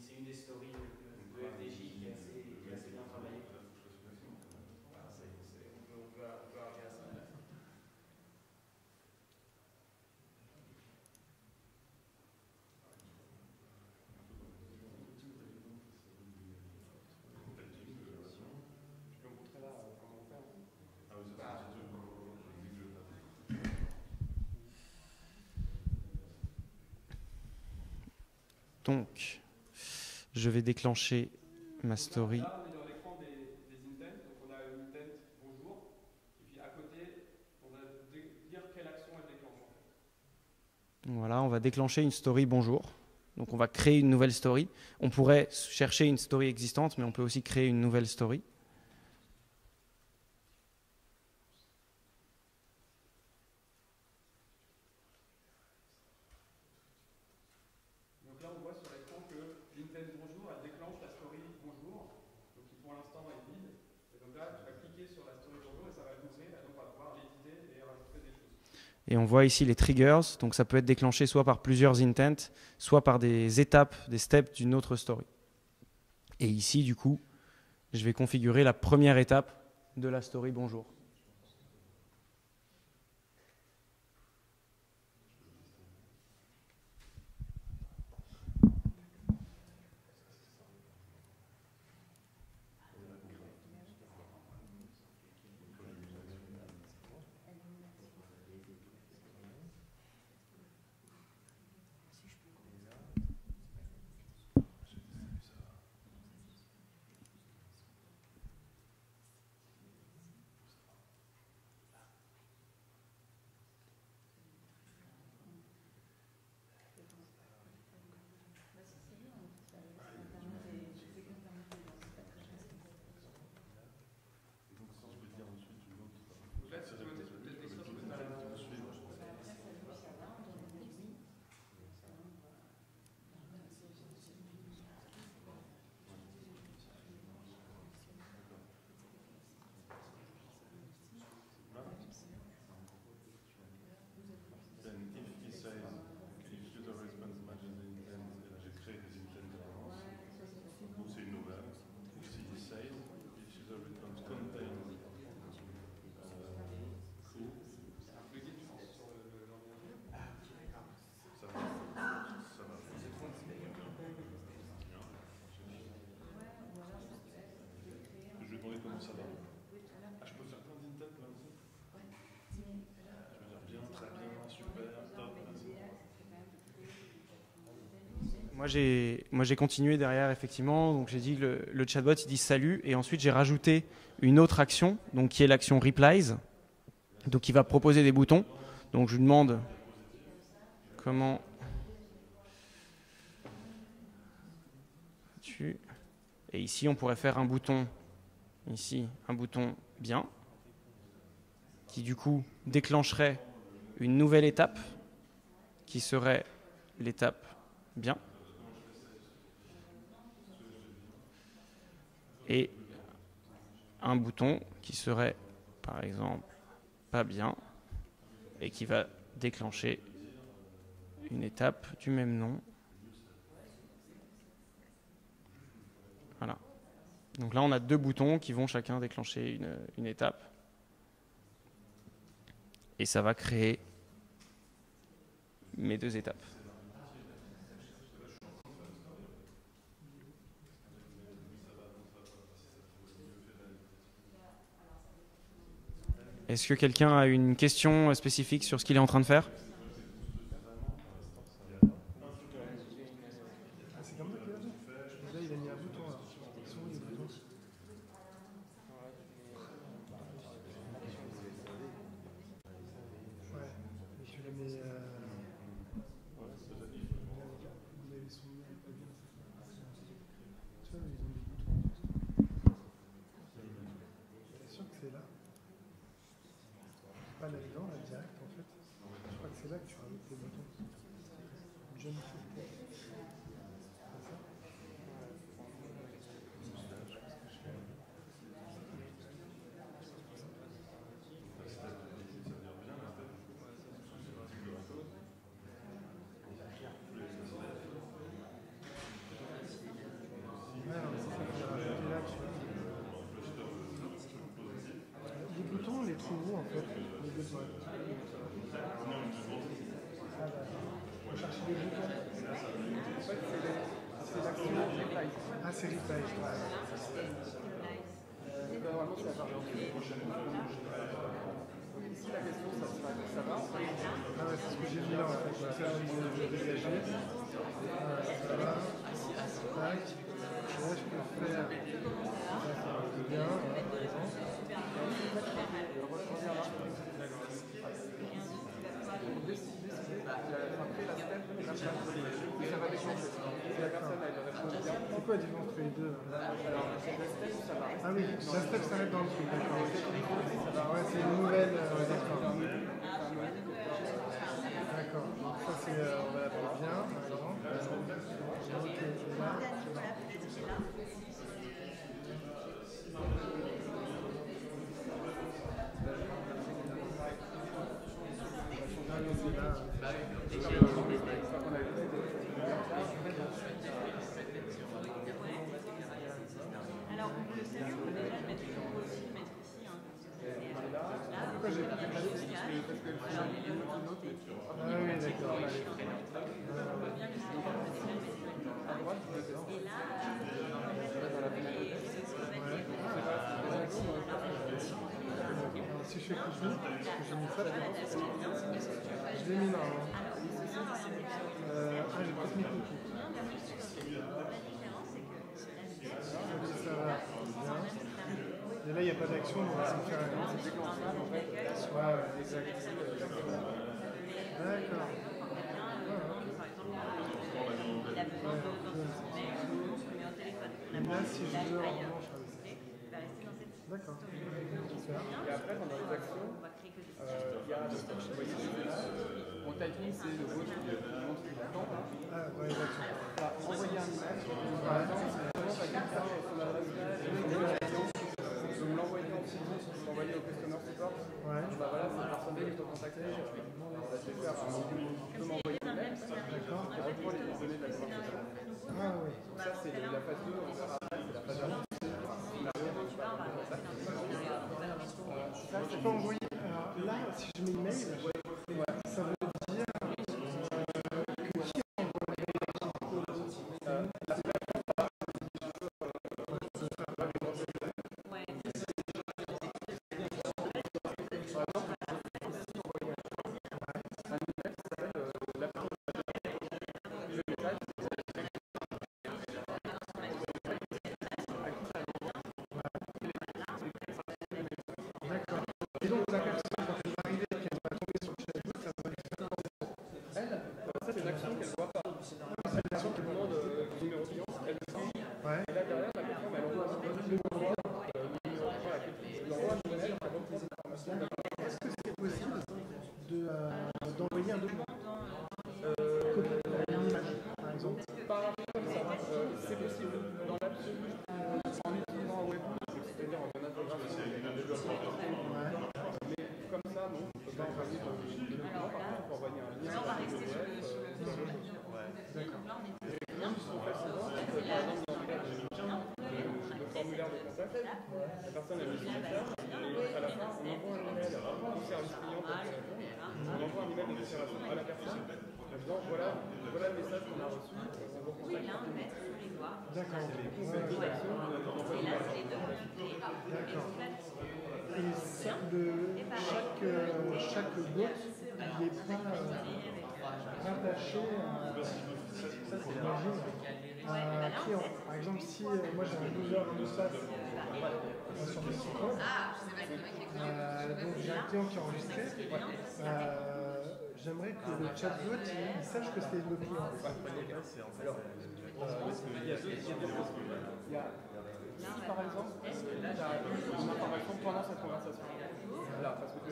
C'est une des stories de FDJ qui est assez, bien travaillée. on peut arriver à ça. Donc, je vais déclencher ma story. Là, on est dans l'écran des, des intents. Donc, on a un intent bonjour. Et puis à côté, on va dé- dire quelle action elle déclenche. en fait. Voilà, on va déclencher une story bonjour. Donc on va créer une nouvelle story. On pourrait chercher une story existante, mais on peut aussi créer une nouvelle story. Donc là, on voit sur l'écran que l'intent bonjour, elle déclenche la story bonjour, donc qui pour l'instant est vide. Et donc là, tu vas cliquer sur la story bonjour et ça va l'ouvrir et donc on va pouvoir l'éditer et rajouter des choses. Et on ici les triggers. Donc ça peut être déclenché soit par plusieurs intents, soit par des étapes, des steps d'une autre story. Et ici, du coup, je vais configurer la première étape de la story bonjour. Moi, j'ai continué derrière, effectivement. Donc, j'ai dit que le, chatbot, il dit salut. Et ensuite, j'ai rajouté une autre action, donc, qui est l'action replies. Donc, il va proposer des boutons. Donc, je lui demande comment tu. Et ici, on pourrait faire un bouton, ici, un bouton bien, qui du coup déclencherait une nouvelle étape, qui serait l'étape bien. et un bouton qui serait par exemple pas bien et qui va déclencher une étape du même nom. Voilà. Donc là, on a deux boutons qui vont chacun déclencher une, étape. Et ça va créer mes deux étapes. Est-ce que quelqu'un a une question spécifique sur ce qu'il est en train de faire? Si je fais cuisine, j'ai. Je l'ai La et là, il n'y a pas d'action, donc c'est D'accord. Il a besoin de Là, si je veux, D'accord. Et après, pendant les il a mon typing, c'est le mot qui montre le. Ah, ouais, exactement. Envoyer un au customer support. Ouais. Bah m'envoyer un mail. Les données oui. Chaque, euh, chaque il n'est pas euh, rattaché à, un client. Par exemple, si euh, moi j'ai un user de passe euh, sur web, euh, j'ai un client qui est enregistré, euh, j'aimerais que le chatbot sache que c'est le client. Alors, euh, a deux, a deux a, si par exemple, pendant cette conversation, parce que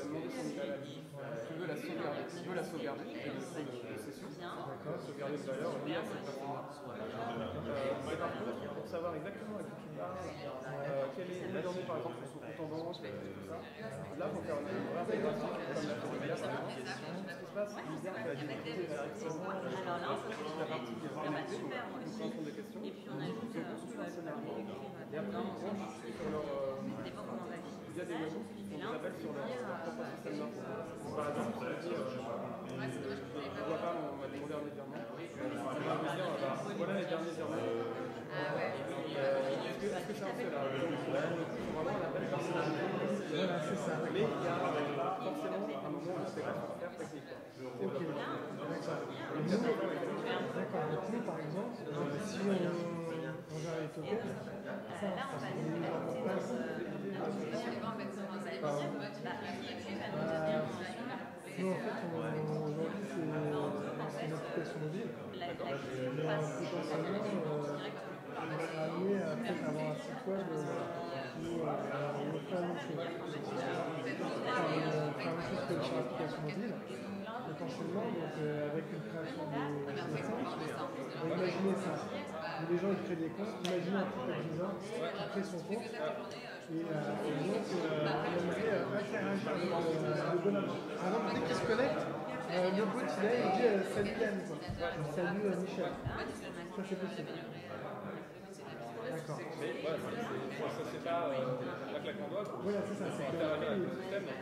tu la d'accord, sauvegarder cette personne-là. Euh, mais par contre, pour savoir exactement à qui tu parles, euh, quelle est la donnée par exemple sur son compte en banque, tout ça, là, il faut faire une vraie intégration, comme l'a fait Léa, par exemple. Ce qui se passe, c'est bizarre que la la partie qui est vraiment des questions. Et puis on ajoute euh, un Et après, sur leur, euh, Ça on va il y a des qui font des appels sur leur, leur propre système d'info. Par exemple, tu te dis, euh, je ne vois pas mon, mon dernier virement. Tu vas me dire, euh, bah, voilà les derniers virements. Euh, Est-ce que c'est un fait là c'est vraiment personnalisé. C'est ça. Mais il y a forcément un moment où va faire technique. Ok, d'accord. Nous, D'accord, donc nous par exemple, euh, si on, on ça, on va on Nous en fait, c'est une euh, potentiellement euh, un euh, euh, on potentiellement, donc euh, avec une création de Imaginez ça. Les gens ils créent des comptes, imaginez un type de 10 ans qui crée son compte et, euh, donc euh, on aimerait euh, interagir dès qu'il se connecte, euh, le bot il il dit euh, salut salut euh, Michel. Ça c'est possible. D'accord. Voilà, ça c'est pas euh, la claque en doigt. Voilà, c'est ça, c'est Interagir avec le système. c'est.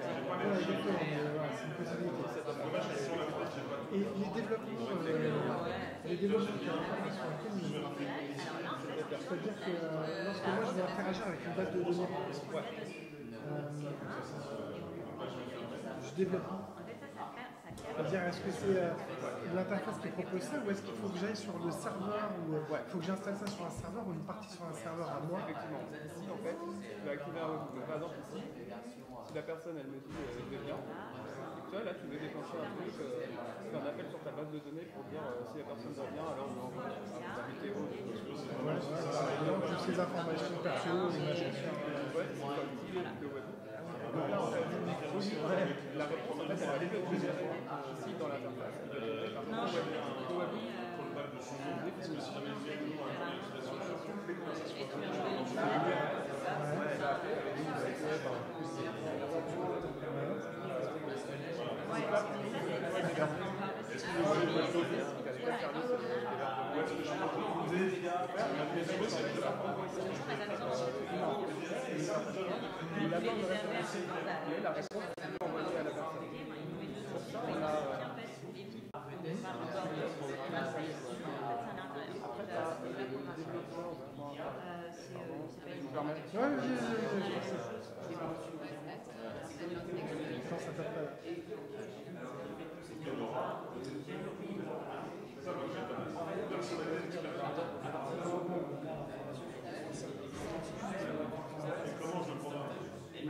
Et les développements, euh, les développements c'est-à-dire que euh, lorsque moi je vais interagir avec une base de données, euh, je développe. C'est-à-dire, est-ce que c'est euh, l'interface qui propose ça ou est-ce qu'il faut que j'aille sur le serveur ou il faut que j'installe ça sur un serveur ou une partie sur un serveur à moi? Effectivement, ici en fait, tu vas activer un Par exemple ici, si la personne elle me dit euh, bien, toi là tu veux déclencher un truc, euh, tu fais un appel sur ta base de données pour dire euh, si la personne va bien, alors on envoie météo. Toutes ces informations perso, les. Ouais, c'est comme le la réponse en fait elle fois ici dans l'interface. le a de vas-y. Quand ça t'appelle. En fait, on a, là, on a une bonne idée développeur. On va essayer de regarder ici, euh,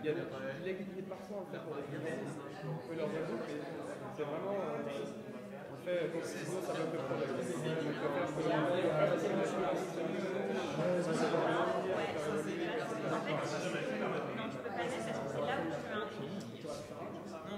Il y a de l'égalité de parfois en fait pour les c'est vraiment. fait ça peut tu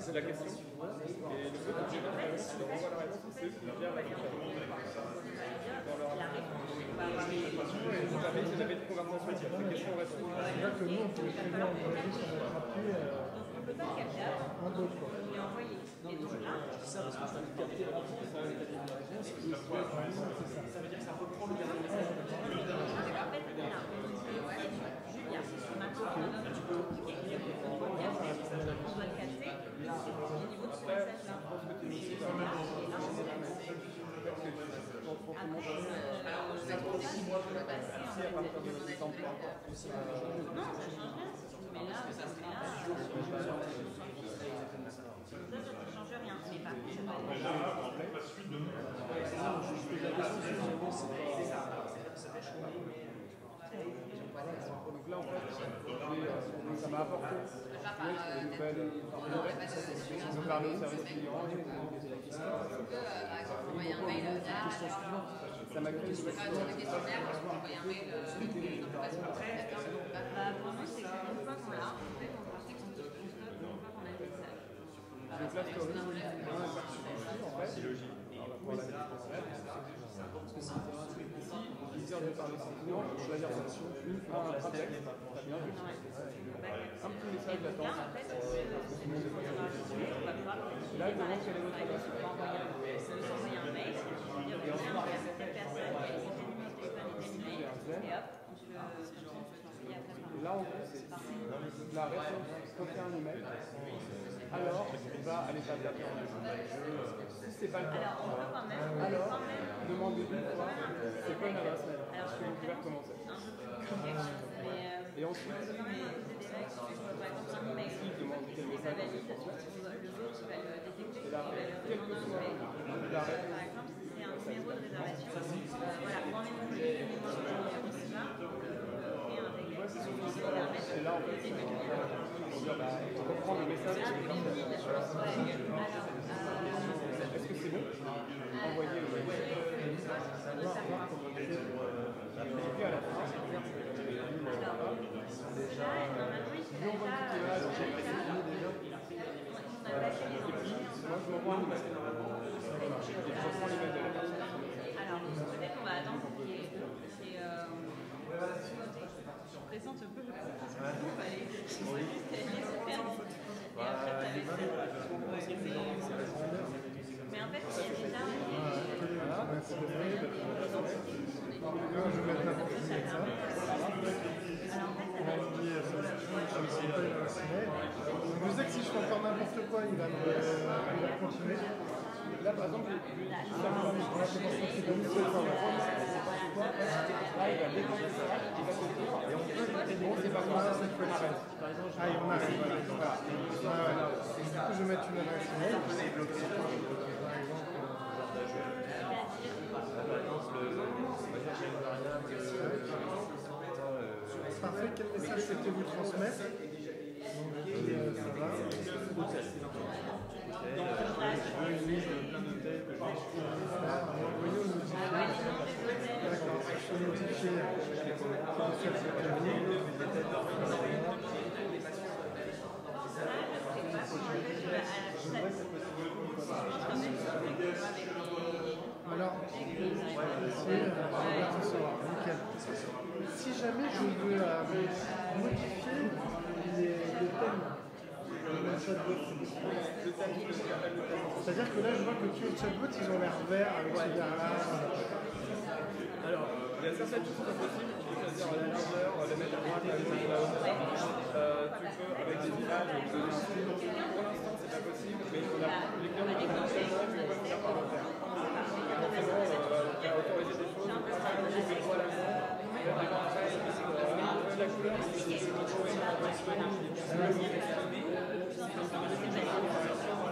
c'est la question. Et que la que peut appli euh, Donc, on peut pas le là, Julia, maintenant, on donne un truc, ok, on doit le capter, on doit le capter au niveau de ce message-là. Mais là, et là, on Après, euh, alors, je vais trop passer en fait. Non, ça change rien. Si tu mets là, ça se met là. Ça, ça ne change rien. Mais par contre, ça va être- Donc là, en fait, j'ai, euh, ça m'a apporté une nouvelle nous parler au service client, j'ai posé un ah, Ça m'a créé ah, sur le questionnaire, je peux envoyer un mail, euh, pour nous, c'est qu'une fois qu'on l'a, en fait, on pensait qu'on stocke une fois qu'on a le message. Story, c'est un parti en fait. C'est logique. L'utilisateur de parler ses clients, choisir sa option, une fois un texte, très bien, un petit message Et là, d'attente. euh, il demande quel est votre adresse. on va envoyer un- un mail, dire que tiens, il y a cette personne qui a été tel numéro de téléphone et tel email, et hop, on se le comme ça, on peut l'envoyer après par Là, en gros, c'est la réponse a un email. Alors, on va à l'étape d'après. Si c'est pas le cas, Alors, on peut quand même, on peut alors, quand même. demandez une fois, c'est quoi une adresse mail Alors, Est-ce que vous pouvez recommencer. euh, Et ensuite, on s'il demande quel Et ça message valide, le jour qui va le détecter, il va le quel que soit la réponse, si c'est un numéro de réservation, euh, voilà, rendez-vous le numéro de cinéma, et un règle qui permet et là, en fait, c'est on dire, bah, on reprend le message. Là, et oui, oui, alors, euh, Est-ce que c'est bon Envoyez le mail. Et puis à la fin, là, normalement, il fait pas, euh, on a passé les enregistrements. moi je m'envoie un email. Et je reprends l'email de la personne. Alors, peut-être qu'on va attendre qu'il y ait. c'est, euh, Je présente un peu le processus. Allez, je vais juste aller super vite. Et après, ça va être- Mais en fait, il y a déjà. Ouais, c'est vrai. Moi, je vais mettre n'importe qui avec ça. Alors, en fait, euh, me suis pas vacciné. Je sais que si je fais n'importe quoi, me, il va continuer. Là, par exemple, je vais mettre une. Par je dis, euh, ça va. Ah, envoyer ou notifier D'accord, je peux notifier euh, qui reçoit cette ligne. Alors, si, euh. Si jamais je veux euh, modifier les, thèmes chatbot, c'est-à-dire que là, je vois que tous les chatbots, ils ont l'air verts avec. Alors, Il y la largeur, les mettre à droite, à gauche, hauteur. Euh, tu peux, avec des images. Pour l'instant, c'est pas possible, mais on a, les euh, à euh,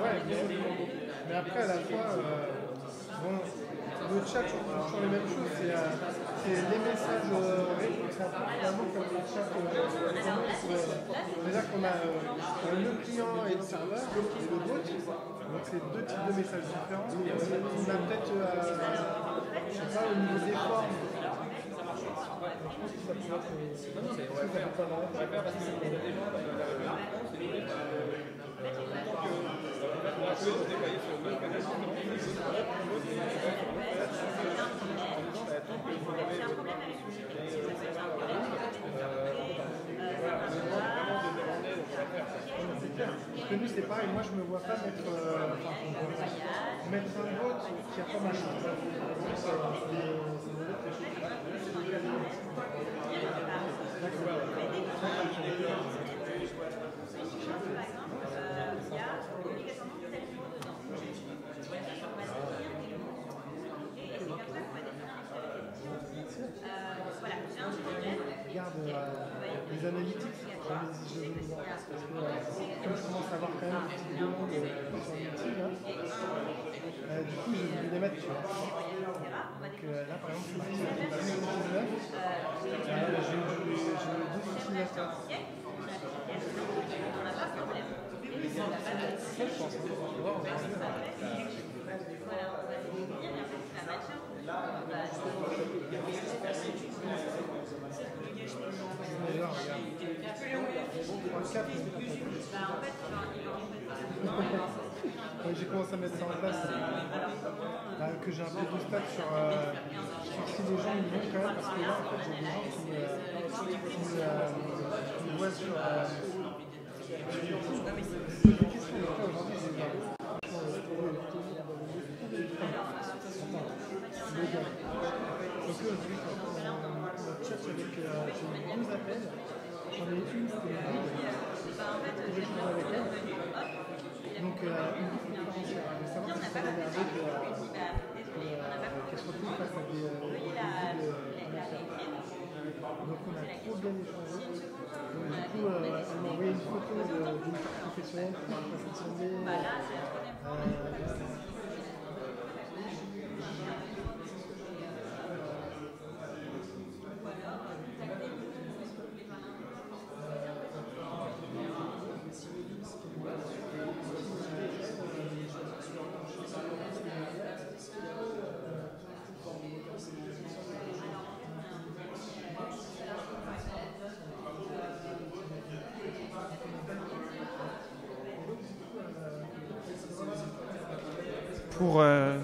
Ouais, Mais après, à la fois, euh, bon, le chat, on les mêmes choses. C'est euh, c'est les messages euh, finalement comme. Euh, C'est-à-dire qu'on a euh, le client et le serveur, le. Donc c'est deux types de messages différents. On a peut-être, euh, je sais pas, au niveau des formes. Que nous, c'est pareil, moi je me vois pas mettre, euh, mettre un bot qui a pas ma chance. Les je vais euh, je commence à avoir quand même euh, euh, du coup j'ai voulu les mettre, tu vois. Euh, là par exemple, je suis parti sur 2019, euh, j'ai eu j'ai eu deux utilisateurs. Ça, je pense, hein. Tu vois, on va voir. Déjà, regarde. Un cap, mais pas Ouais, j'ai commencé à mettre ça en place, là, que j'ai un peu de stats sur, euh, sur si les gens ils vont quand même, parce que là en fait j'ai des gens qui me, euh, voient sur, euh, sur YouTube, qui me posent des questions, mais toi aujourd'hui j'ai des franchement, pour eux, Attends, le gars. Donc eux, j'ai vu qu'on notre chat avec, j'ai eu 12 appels, Donc, euh, une euh, euh, euh, euh, amateurs. Donc, on a trop bien échangé. Du coup, euh, elle m'a envoyé une photo d'une carte professionnelle pour ma façon de Pour, euh,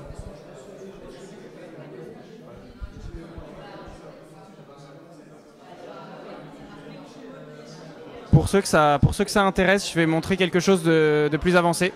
pour, ceux que ça, intéresse, je vais montrer quelque chose de plus avancé.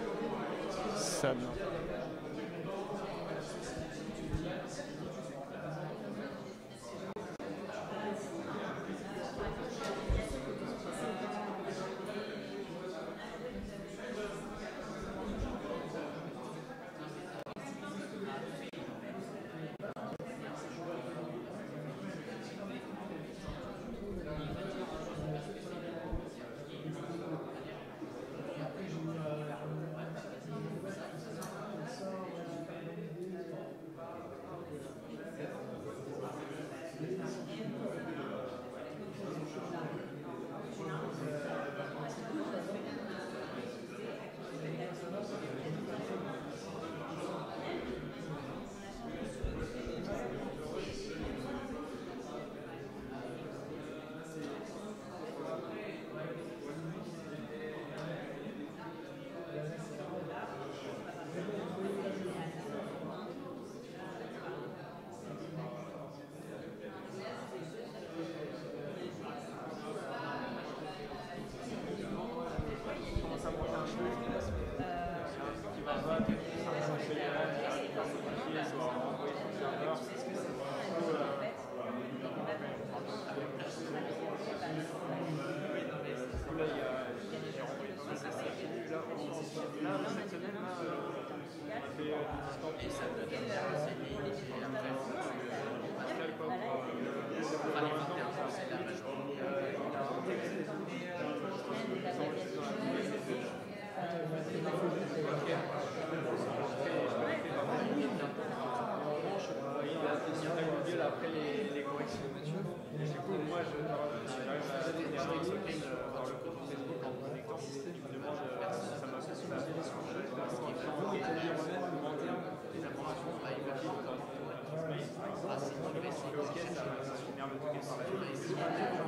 Du coup, moi, je, dans le en m'a fait des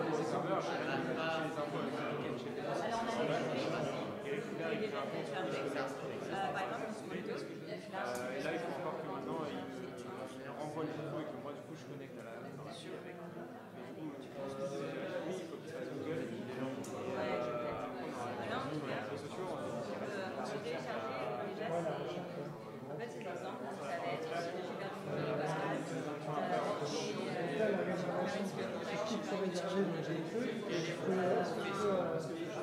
informations. Genre les et là, il faut encore que maintenant, il renvoie les et que moi, du coup, je connecte à la partie avec. Mais du coup, je pense que c'est lui, il faut qu'il fasse Google et qu'il est sur les réseaux sociaux. En fait, c'est l'exemple, ça va être si j'ai perdu mon Qui pourrait charger donc j'ai les feux et je peux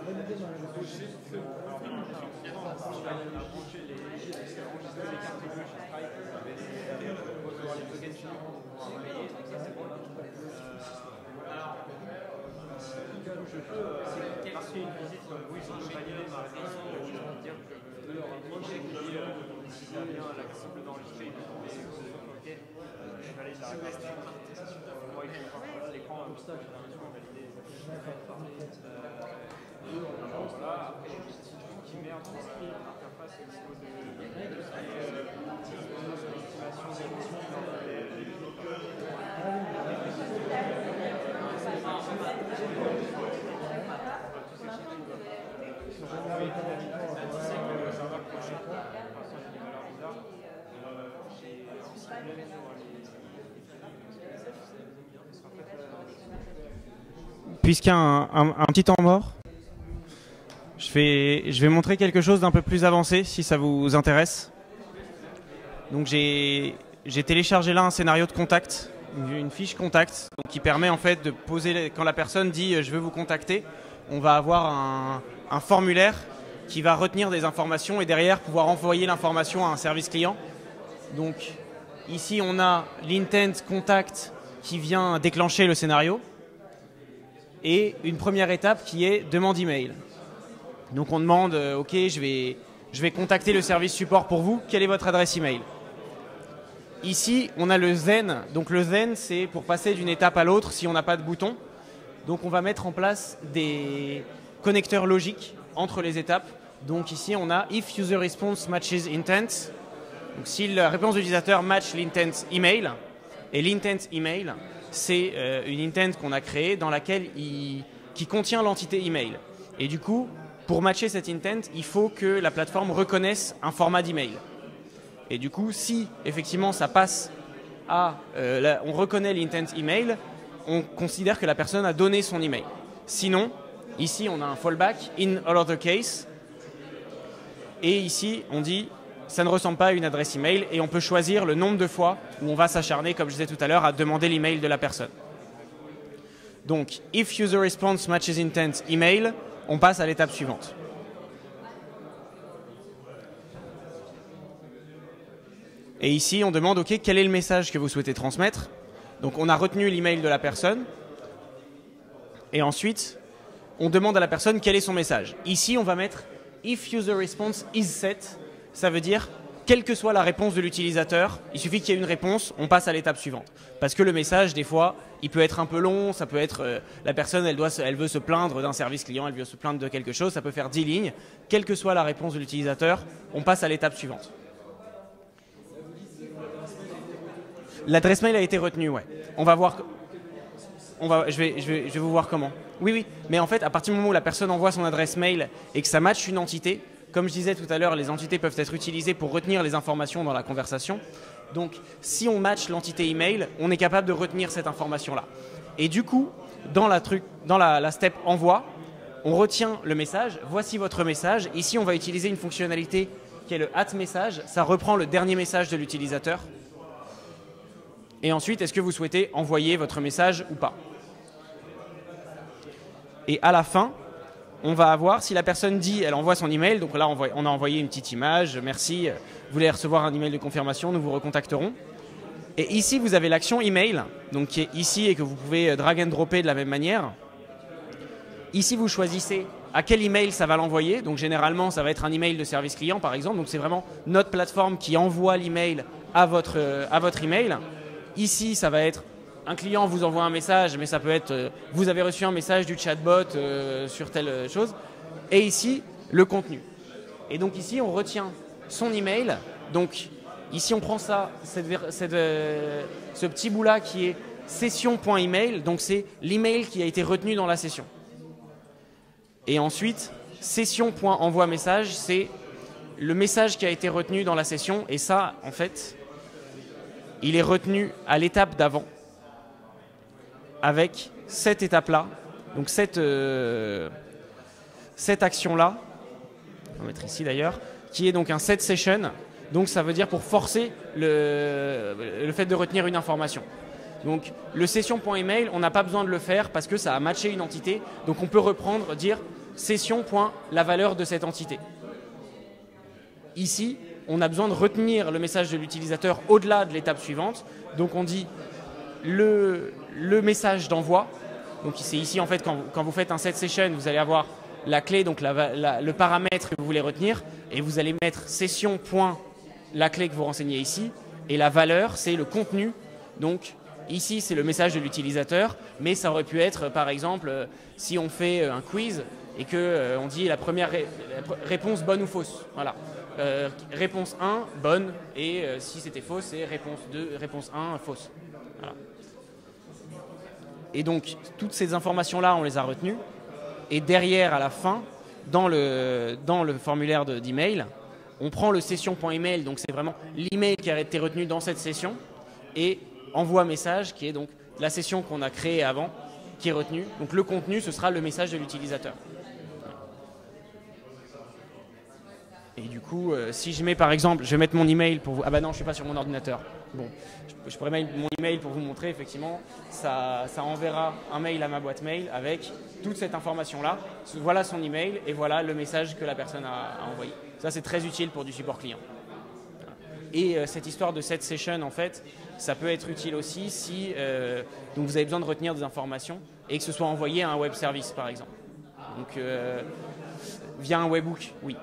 valider dans le dossier. brancher les enregistrer les cartes bleues chez Stripe, recevoir les tokens chez nous pour envoyer, ça c'est bon. Je peux marquer une visite, oui, je peux valider ma réponse, dire que leur projet qui dit si ça vient à la cible d'enregistrer, ok, je valide la réponse. Moi, il faut voir l'écran, comme ça, j'ai l'impression de valider les Voilà, après, qui merde pour l'interface au niveau de l'estimation des Puisqu'il y a un, petit temps mort, je vais, montrer quelque chose d'un peu plus avancé si ça vous intéresse. Donc j'ai téléchargé là un scénario de contact, une fiche contact, qui permet en fait de poser, quand la personne dit je veux vous contacter, on va avoir un, un formulaire qui va retenir des informations et derrière pouvoir envoyer l'information à un service client. Donc ici on a l'intent contact qui vient déclencher le scénario et une première étape qui est demande email. Donc on demande euh, OK, je vais je vais contacter le service support pour vous, quelle est votre adresse email? Ici, on a le zen. Donc le zen, c'est pour passer d'une étape à l'autre si on n'a pas de bouton. Donc on va mettre en place des connecteurs logiques entre les étapes. Donc ici, on a if user response matches intent. Donc si la réponse de l'utilisateur match l'intent email, et l'intent email, c'est euh, une intent qu'on a créée dans laquelle il, qui contient l'entité email. Et du coup, pour matcher cette intent, il faut que la plateforme reconnaisse un format d'email. Et du coup, si effectivement ça passe à, euh, la, on reconnaît l'intent email, on considère que la personne a donné son email. Sinon, ici on a un fallback in all other case, et ici on dit ça ne ressemble pas à une adresse email et on peut choisir le nombre de fois où on va s'acharner, comme je disais tout à l'heure, à demander l'email de la personne. Donc, if user response matches intent email, on passe à l'étape suivante. Et ici, on demande, OK, quel est le message que vous souhaitez transmettre? Donc, on a retenu l'email de la personne. Et ensuite, on demande à la personne quel est son message. Ici, on va mettre if user response is set ça veut dire quelle que soit la réponse de l'utilisateur, il suffit qu'il y ait une réponse, on passe à l'étape suivante. Parce que le message, des fois, il peut être un peu long, ça peut être euh, la personne, elle, doit, elle veut se plaindre d'un service client, elle veut se plaindre de quelque chose, ça peut faire 10 lignes. Quelle que soit la réponse de l'utilisateur, on passe à l'étape suivante. L'adresse mail a été retenue, ouais. On va voir. On va, je, vais, je, vais, je vais vous voir comment. Oui, oui. Mais en fait, à partir du moment où la personne envoie son adresse mail et que ça matche une entité, comme je disais tout à l'heure, les entités peuvent être utilisées pour retenir les informations dans la conversation. Donc, si on match l'entité email, on est capable de retenir cette information-là. Et du coup, dans la, step envoi, on retient le message. Voici votre message. Ici, on va utiliser une fonctionnalité qui est le at message. Ça reprend le dernier message de l'utilisateur. Et ensuite, est-ce que vous souhaitez envoyer votre message ou pas? Et à la fin, on va avoir, si la personne dit, elle envoie son email, donc là on, a envoyé une petite image, merci, vous voulez recevoir un email de confirmation, nous vous recontacterons. Et ici, vous avez l'action email, donc qui est ici et que vous pouvez euh, drag and dropper de la même manière. Ici, vous choisissez à quel email ça va l'envoyer. Donc généralement, ça va être un email de service client, par exemple. Donc c'est vraiment notre plateforme qui envoie l'email à votre, euh, à votre email. Ici, ça va être un client vous envoie un message, mais ça peut être euh, vous avez reçu un message du chatbot euh, sur telle euh, chose. Et ici, le contenu. Et donc ici, on retient son email. Donc ici, on prend ça, cette ce petit bout là qui est session.email. Donc c'est l'email qui a été retenu dans la session. Et ensuite, session.envoi message, c'est le message qui a été retenu dans la session. Et ça, en fait, il est retenu à l'étape d'avant avec cette étape-là. Donc cette, euh, cette action-là, on va mettre ici d'ailleurs, qui est donc un set session. Donc ça veut dire pour forcer le, le fait de retenir une information. Donc le session.email, on n'a pas besoin de le faire parce que ça a matché une entité. Donc on peut reprendre, dire session. la valeur de cette entité. Ici, on a besoin de retenir le message de l'utilisateur au-delà de l'étape suivante. Donc on dit le, le message d'envoi. Donc c'est ici en fait quand vous, faites un set session, vous allez avoir la clé, donc le paramètre que vous voulez retenir, et vous allez mettre session point la clé que vous renseignez ici, et la valeur c'est le contenu. Donc ici c'est le message de l'utilisateur, mais ça aurait pu être par exemple euh, si on fait euh, un quiz et que euh, on dit la première réponse bonne ou fausse. Voilà. Réponse 1 bonne et si c'était fausse c'est réponse 2 réponse 1 fausse. Et donc, toutes ces informations-là, on les a retenues. Et derrière, à la fin, dans le, dans le formulaire de- d'email, on prend le session.email, donc c'est vraiment l'email qui a été retenu dans cette session, et envoie message, qui est donc la session qu'on a créée avant, qui est retenue. Donc le contenu, ce sera le message de l'utilisateur. Et du coup, euh, si je mets par exemple, je vais mettre mon email pour vous. Ah bah non, je suis pas sur mon ordinateur. Bon, je, pourrais mettre mon email pour vous montrer effectivement. Ça, enverra un mail à ma boîte mail avec toute cette information là. Voilà son email et voilà le message que la personne a, envoyé. Ça c'est très utile pour du support client. Et euh, cette histoire de set session, en fait, ça peut être utile aussi si euh, donc vous avez besoin de retenir des informations et que ce soit envoyé à un web service, par exemple. Donc, euh, via un webhook, oui,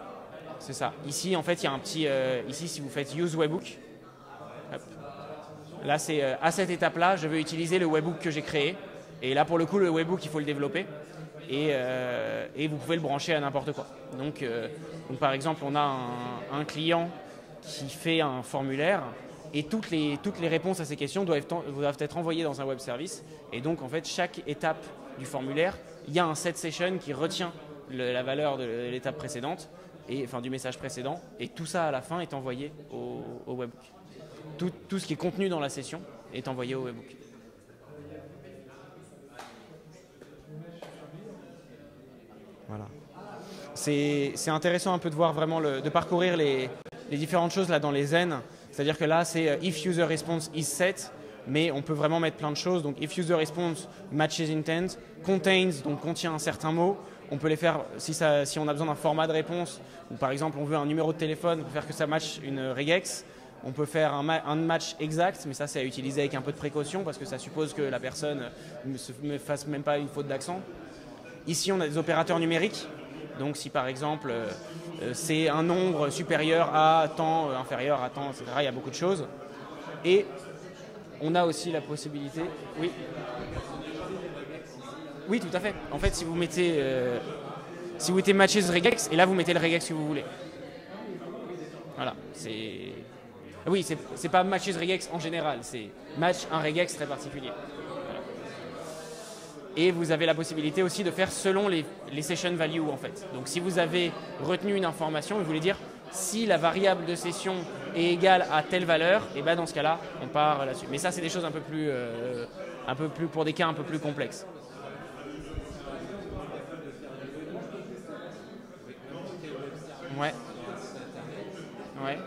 c'est ça. Ici, en fait, il y a un petit. ici, si vous faites use webhook. Là, c'est euh, à cette étape-là, je veux utiliser le webhook que j'ai créé. Et là, pour le coup, le webhook, il faut le développer. Et, euh, et vous pouvez le brancher à n'importe quoi. Donc, euh, par exemple, on a un, client qui fait un formulaire et toutes les, toutes les réponses à ces questions doivent, en- doivent être envoyées dans un web service. Et donc, en fait, chaque étape du formulaire, il y a un set session qui retient la valeur de l'étape précédente, et, enfin du message précédent, et tout ça à la fin est envoyé au, au. Tout, tout ce qui est contenu dans la session est envoyé au webhook. Voilà. C'est intéressant un peu de voir vraiment, de parcourir les, les différentes choses là dans les zen. C'est-à-dire que là, c'est euh, if user response is set, mais on peut vraiment mettre plein de choses. Donc if user response matches intent, contains, donc contient un certain mot. On peut les faire si, ça, si on a besoin d'un format de réponse, ou par exemple on veut un numéro de téléphone, on peut faire que ça matche une regex. On peut faire un, ma- un match exact, mais ça c'est à utiliser avec un peu de précaution parce que ça suppose que la personne ne fasse même pas une faute d'accent. Ici, on a des opérateurs numériques. Donc, si par exemple, euh, euh, c'est un nombre supérieur à temps, euh, inférieur à temps, etc., il y a beaucoup de choses. Et on a aussi la possibilité. Oui. Oui, tout à fait. En fait, si vous mettez, euh, si vous mettez matches regex, et là vous mettez le regex que vous voulez. Voilà. C'est. Oui, c'est pas matches regex en général, c'est match un regex très particulier. Et vous avez la possibilité aussi de faire selon les, session values en fait. Donc si vous avez retenu une information, vous voulez dire si la variable de session est égale à telle valeur, et ben dans ce cas-là, on part là-dessus. Mais ça, c'est des choses un peu plus, euh, un peu plus pour des cas un peu plus complexes. Ouais. Ouais.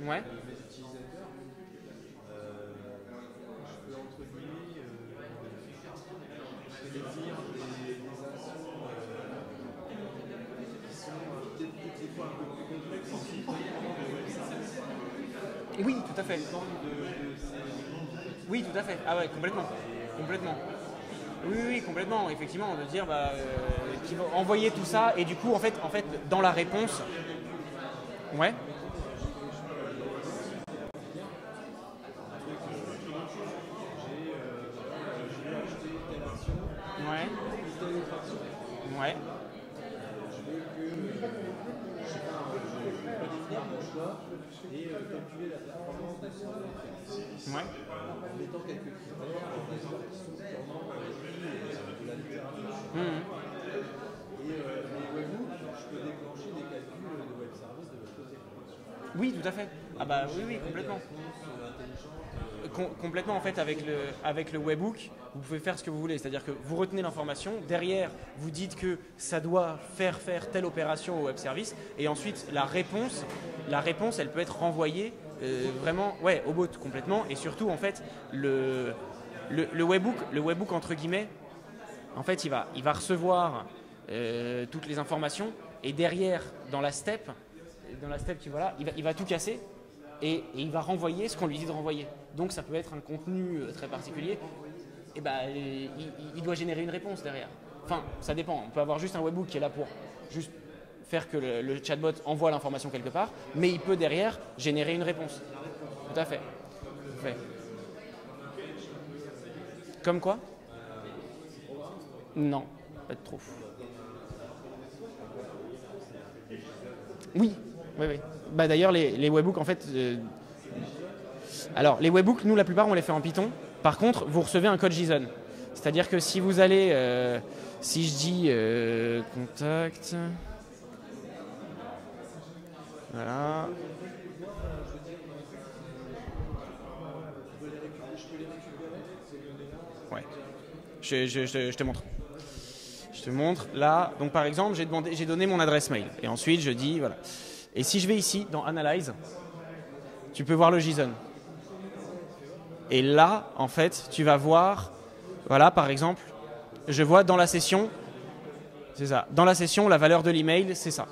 Ouais. mes utilisateurs, je peux entre guillemets euh, choisir des, des actions qui sont peut-être toutes les fois un peu plus complexes en supplément de web service. Oui, tout à fait. Oui, tout à fait. Ah ouais, complètement. Complètement. Oui, oui, complètement. Effectivement, de dire bah, euh, envoyer tout ça et du coup, en fait, en fait, dans la réponse. Ouais. ouais. Et je peux déclencher des calculs de de votre côté. Oui, tout à fait. Ah bah oui, oui, complètement. Complètement en fait avec le, avec le webhook, vous pouvez faire ce que vous voulez, c'est-à-dire que vous retenez l'information, derrière vous dites que ça doit faire faire telle opération au web service, et ensuite la réponse, la réponse elle peut être renvoyée euh, vraiment ouais, au bot complètement, et surtout en fait le, le, webhook, le webhook entre guillemets, en fait il va, il va recevoir euh, toutes les informations, et derrière dans la step, dans la step qui voilà, il va, il va tout casser et, il va renvoyer ce qu'on lui dit de renvoyer. Donc ça peut être un contenu euh, très particulier. Et ben il, il- il doit générer une réponse derrière. Enfin, ça dépend. On peut avoir juste un webhook qui est là pour juste faire que le, chatbot envoie l'information quelque part, mais il peut derrière générer une réponse. Tout à fait. Comme quoi? Non, pas de trop. Oui, oui, oui. Bah, D'ailleurs, les, webhooks, en fait. euh, Alors, les webhooks, nous, la plupart, on les fait en Python. Par contre, vous recevez un code JSON. C'est-à-dire que si vous allez. euh, si je dis euh, contact. Voilà. Ouais. Je, te montre. Je te montre. Là, donc par exemple, j'ai demandé, j'ai donné mon adresse mail. Et ensuite, je dis voilà. Et si je vais ici dans Analyze, tu peux voir le JSON. Et là, en fait, tu vas voir, voilà, par exemple, je vois dans la session, c'est ça, dans la session, la valeur de l'email, c'est ça.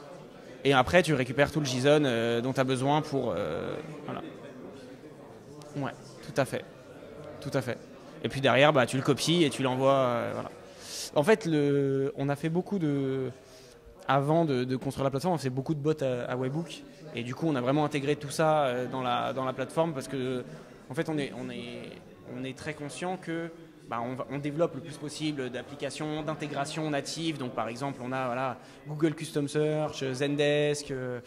Et après, tu récupères tout le JSON euh, dont tu as besoin pour. euh, voilà. Ouais, tout à fait. Tout à fait. Et puis derrière, bah, tu le copies et tu l'envoies. euh, voilà. En fait, le, on a fait beaucoup de. Avant de, construire la plateforme, on fait beaucoup de bots à, à. Et du coup, on a vraiment intégré tout ça euh, dans la, dans la plateforme parce que, en fait, on est, on est, on est très conscient que. Bah, on, développe le plus possible d'applications d'intégration native. Donc, par exemple, on a Google Custom Search, Zendesk, euh,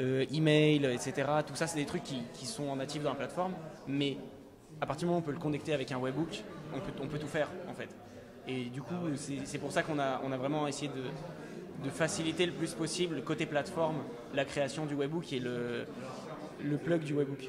euh, email, etc. Tout ça, c'est des trucs qui, sont en natif dans la plateforme. Mais à partir du moment où on peut le connecter avec un webhook, on peut, tout faire en fait. Et du coup, c'est pour ça qu'on a, vraiment essayé de, de faciliter le plus possible, côté plateforme, la création du webhook et le, le plug du webhook.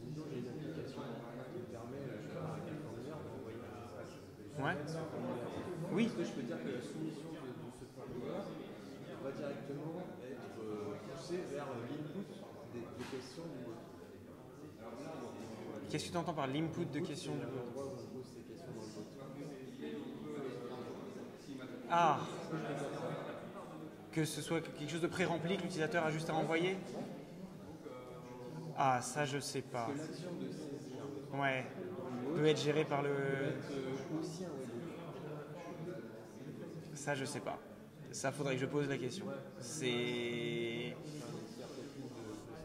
Sinon, j'ai une application qui me permet, euh. Ouais. Oui. Est-ce que je peux dire que la soumission de, de ce formulaire va directement être euh, poussée vers l'input des, des questions du bot Qu'est-ce que tu entends par l'input de questions du bot. Ah Que ce soit quelque chose de pré-rempli que l'utilisateur a juste à envoyer? Ah, ça je sais pas. Ouais. Peut être géré par le. Ça je sais pas. Ça faudrait que je pose la question. C'est.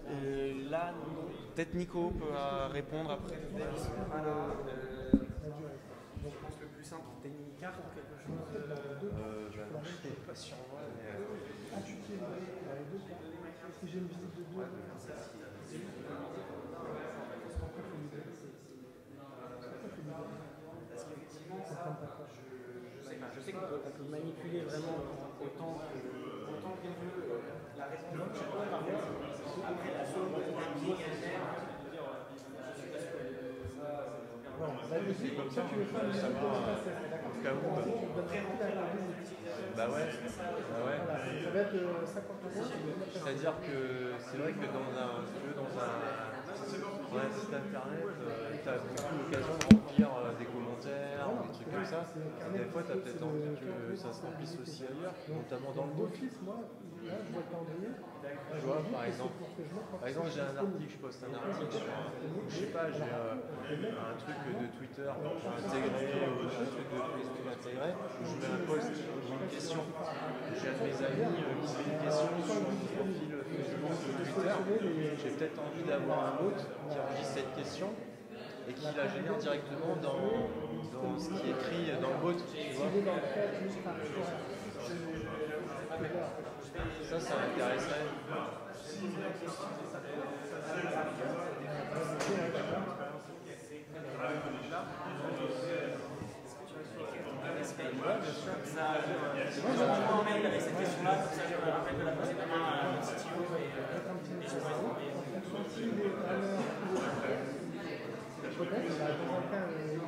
Euh, là, non. peut-être Nico peut euh, répondre après. Alors, euh, je pense que le plus simple. T'as une carte ou quelque chose Euh, je sais pas sur moi, mais. euh, Ah, tu les deux cartes. Si j'ai une visite de deux, je, sais pas, je sais qu'on peut, manipuler vraiment autant que autant qu'on veut euh, la réponse. Après la ça. Tu veux d'accord bah. Ouais, bah ouais. Voilà, ça va être euh, 50 euros. C'est-à-dire que c'est vrai que dans un, dans un, un site internet, tu as beaucoup l'occasion de remplir euh, des commentaires, des trucs comme ça. Des fois, tu as peut-être envie que ça se remplisse aussi ailleurs, notamment dans le calendrier. Tu vois, par exemple, par exemple, j'ai un article, je poste un article sur un, je sais pas, j'ai euh, un truc de Twitter intégré ou un truc de Facebook intégré, je mets un post, une question. J'ai un de mes amis euh, qui met une question sur mon profil Facebook ou Twitter. J'ai peut-être envie d'avoir un bot qui enregistre cette question et qui la génère directement dans, dans ce qui est écrit dans le bot, tu vois. Ça, ça m'intéresserait. Je vous envoie un mail avec cette question-là, comme ça je me rappelle de la poser demain à mon CTO et, euh, et je pourrais travailler. Peut-être, bah, dans un cas, euh,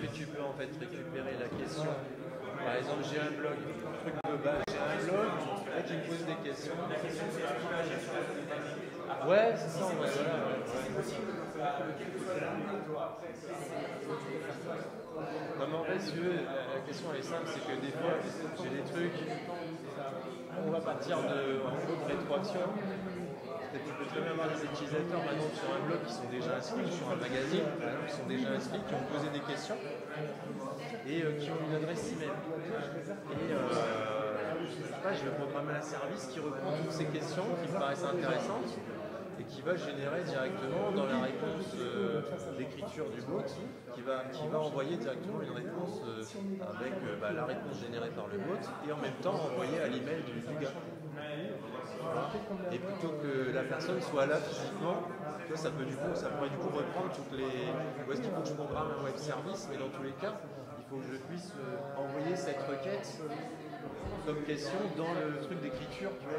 que tu peux en fait récupérer la question? Par exemple, j'ai un blog, truc de base, j'ai un blog, là qui me pose des questions. Ouais, c'est ça, ouais, mais en fait, si veux, la, question est simple, c'est que des fois, j'ai des trucs, on va partir de rétroaction. Tu peux très bien avoir des utilisateurs maintenant sur un blog qui sont déjà inscrits, sur un magazine, par exemple, qui sont déjà inscrits, qui ont posé des questions et euh, qui ont une adresse email. Et euh, je je vais programmer un service qui reprend toutes ces questions qui me paraissent intéressantes et qui va générer directement dans la réponse euh, d'écriture du bot, qui va, qui va envoyer directement une réponse euh, avec euh, bah, la réponse générée par le bot et en même temps envoyer à l'email du, du gars. Et plutôt que la personne soit là physiquement, ça, peut du coup, ça pourrait du coup reprendre toutes les. Où est-ce qu'il faut que je programme un web service, mais dans tous les cas, il faut que je puisse envoyer cette requête comme question dans le truc d'écriture, tu vois.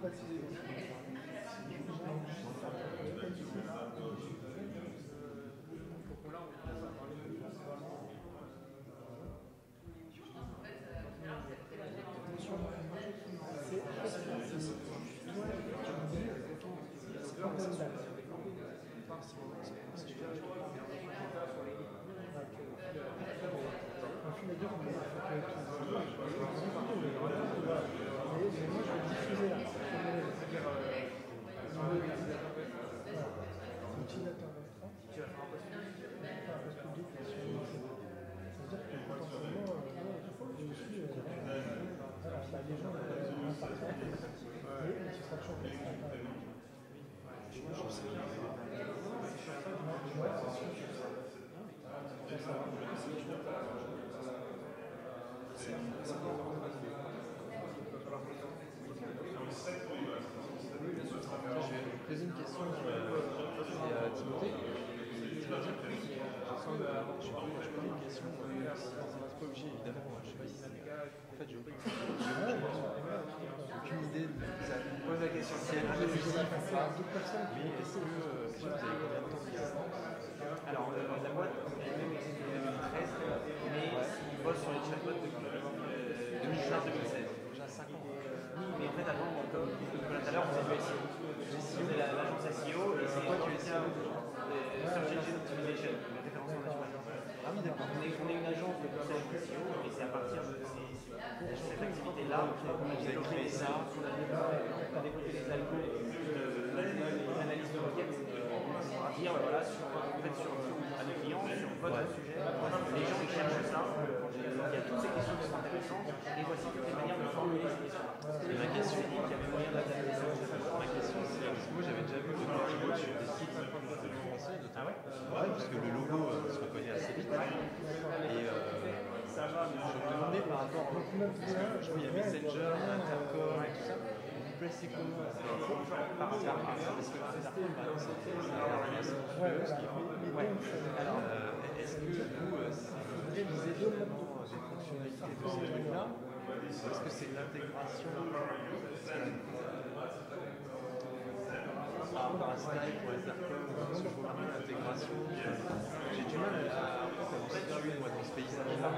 baptisé Alors, la boîte elle-même existe depuis 2013, mais on bosse sur les chatbots depuis euh, 2015-2016. Déjà 5 ans. Oui, mais en fait, comme tout à l'heure, on faisait du SEO. La- l'agence SEO et c'est toi qui étais Search Engine Optimization, référencement naturel. On est, une agence de conseil SEO et c'est à partir de cette activité-là qu'on a développé ça, on a développé les algos, de- les analyses de requêtes pour dire voilà, sur, en fait, sur, à nos clients, sur votre sujet, les gens qui cherchent ça, il y a toutes ces questions qui sont intéressantes et voici les manières de formuler ces questions-là. Et ma question, Il y avait moyen d'adapter ça. ma question, c'est parce que moi j'avais déjà vu le logo sur des sites français, notamment. Ouais, parce que le logo euh, se reconnaît assez vite. Et euh, je me demandais par rapport au. Je vois, il y a Messenger, il y a Intercom et tout ça. Vous placez comment Par rapport à ça Parce que Intercom, par exemple, c'est c'est un RMS, ce qui est Ouais. Alors, Est-ce que vous, des fonctionnalités de ces trucs-là est-ce que c'est l'intégration par que je l'intégration. J'ai du mal à, moi dans ce paysage-là.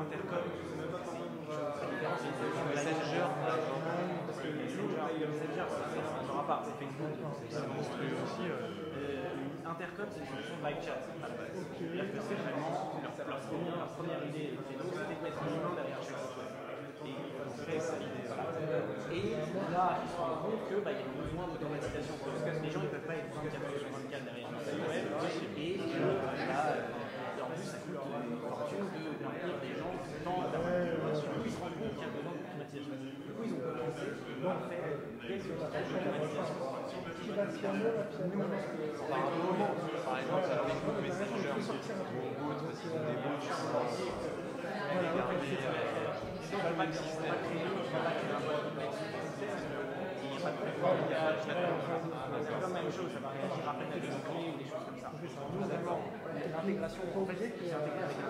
Intercom, c'est différent, c'est Messenger, Messenger. là, vraiment, Parce que Messenger, Messenger, ça n'aura pas. C'est Facebook. c'est monstrueux aussi. euh, Euh, Intercom, c'est une solution de live chat. C'est-à-dire que c'est vraiment leur, première, idée, c'était de mettre un humain derrière chaque web. Et on crée ça l'idée. Voilà. Et là, ils se rendent compte qu'il bah, y a besoin d'automatisation. Parce que les gens ne peuvent pas être 24 heures sur 24 derrière un web. Et que là, euh, en plus, ça coûte une fortune de maintenir des gens tout le temps à la Du coup, ils se rendent compte qu'il y a besoin d'automatisation. Du coup, ils ont commencé à faire des solutions d'automatisation. Par exemple, à Facebook Messenger, ou parce qu'ils ont des les peut pas il de a. C'est la même chose, ça va réagir des ou des choses comme ça. L'intégration, en fait, c'est intégré avec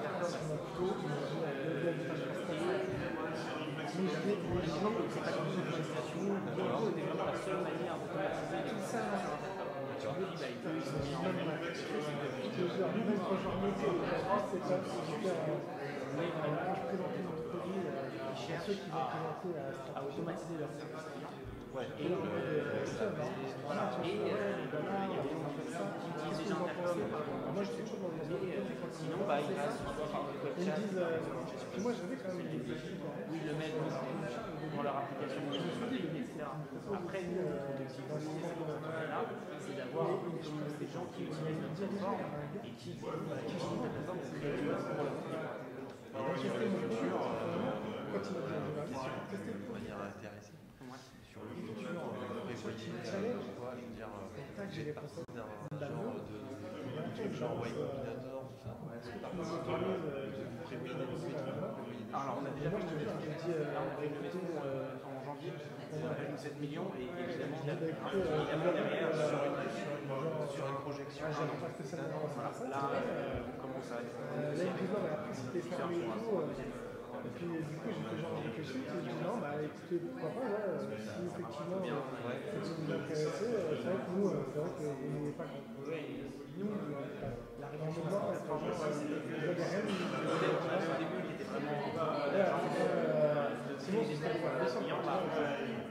Imaginons que c'est pas une automatisation, Logo était vraiment la seule manière d'automatiser tout ça. Tu vois, bah, il peut, à, à automatiser leur service client. Et, euh, voilà. et euh, il y a des entrepreneurs qui utilisent déjà Intercom. Moi, je suis toujours mais, euh, sinon, bah, ils passent par le web chat. Moi j'avais quand même une idée. Le mettent dans leur application etc. Après, nous, notre c'est d'avoir des gens qui utilisent notre plateforme et qui, utilisent la plateforme créer futur, euh, question de manière intéressée. Sur le futur, euh, prévoyez euh, Je dire, euh, j'ai d'un genre de genre Y Combinator, tout ça. Est-ce que par contre, vous prévoyez d'évoluer tout ça Alors, on a déjà là, une levée euh, en janvier, on a fait 7 millions et évidemment, il y a évidemment derrière sur une, projection. Voilà, là, euh, on commence à être. Là, et puis du coup, j'ai fait genre et j'ai dit non, bah écoutez, pourquoi pas, ouais, euh, si effectivement euh, euh, c'est vrai que nous, euh, c'est vrai pas nous, euh, la réponse de parce que euh, rien pas.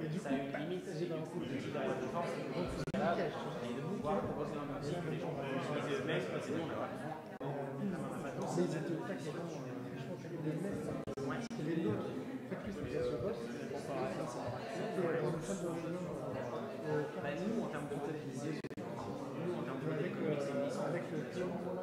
Et du coup, j'ai c'est un du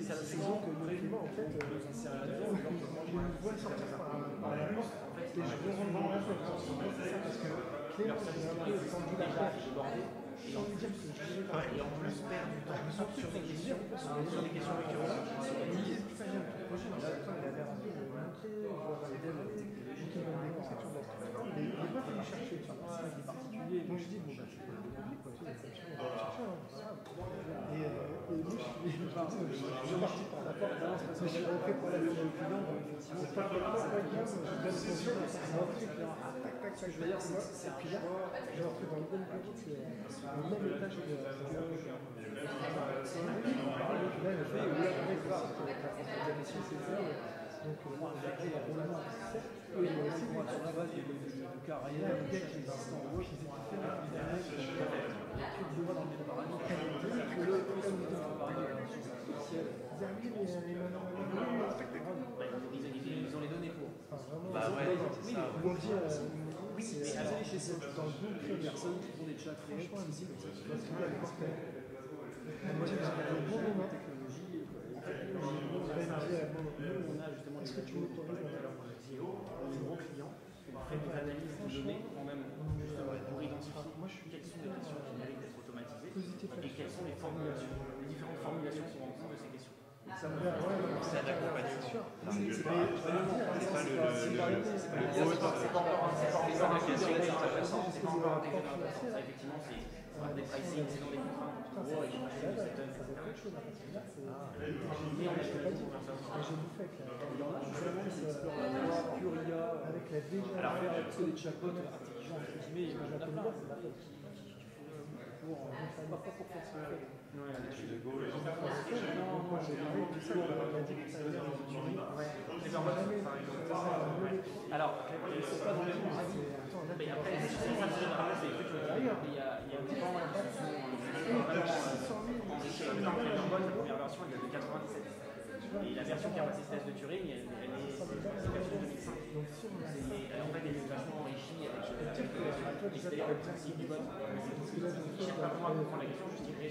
c'est euh, la la fait ça, on est passé. C'est ça, c'est donc que normalement, en fait, euh, sortir par, par la porte et je ça, parce que Clément, j'ai un peu tendu la perche, sans lui dire que je voulais pas. Et en plus, perdre du temps sur des questions, sur des questions récurrentes. J'ai prochain, il avait qui de la structure, mais il n'est pas venu chercher, particulier. Donc je dis, donc, moi, j'ai créé un moi, sur la base de, carrière, de gars qui existent en gauche, ils étaient fait le préparation, que le, comme ils ont préparé, ils arrivent, et Ils ils ont les données pour. Bah ouais, ils c'est ça. euh, Oui, mais euh, alors, chez ces dans le groupe, il y a personne qui font des chats franchement invisibles, ça se passe bien avec un bon moment. euh, on a justement, est-ce que tu m'autorises à faire des gros clients fait des analyses de données quand même justement pour identifier quelles sont les questions qui méritent d'être automatisées et quelles sont les formulations, les différentes formulations C'est pas- le- le- le- le- le un question c'est pas Ça, effectivement, c'est des pricing, c'est dans parce j'ai bouffé avec la... Vraiment, c'est Curia, avec la déjà... Alors, avec que les chatbots intelligents, entre guillemets, je. Pour, pour ce. Alors, c'est pas il y a, il y a petit temps là, qui la première version, elle de 97. Et la version 46 test de Turing, elle, est, la version 2005. Donc si on a ça, Et en fait, elle est vachement enrichie avec le du bot. Je pas vraiment à comprendre la question,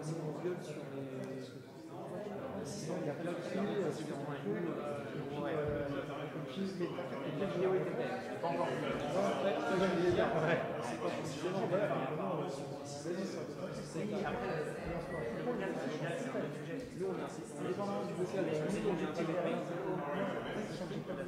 travaux assez mondiaux sur les. Sinon, il y a plein de c'est cool. Puis, mais t'as fait des vidéos et des Pas encore c'est pas C'est après, c'est c'est. Nous, on est du local, mais on est intégré.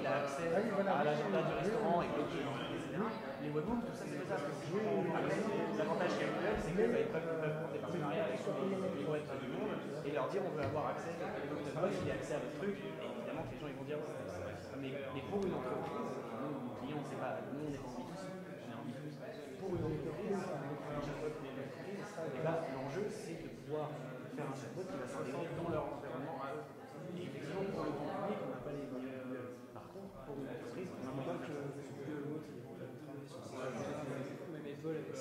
il a accès à l'agenda du restaurant et bloqué, etc., les webhooks, tout ça, c'est faisable. L'avantage qu'a Google, c'est qu'ils peuvent prendre des partenariats avec les web du monde et leur dire on veut avoir accès, il y a accès à votre truc, et évidemment que les gens ils vont dire mais, mais pour une entreprise, nous, nos clients, c'est pas, nous on est en B2C, on est en B2C. Pour une entreprise, un chatbot et là l'enjeu c'est de pouvoir faire un chatbot qui va s'intégrer dans leur environnement à eux. Et effectivement, pour le grand public, on n'a pas les moyens. Par contre, pour une entreprise, on a moyen que même Apple avec ses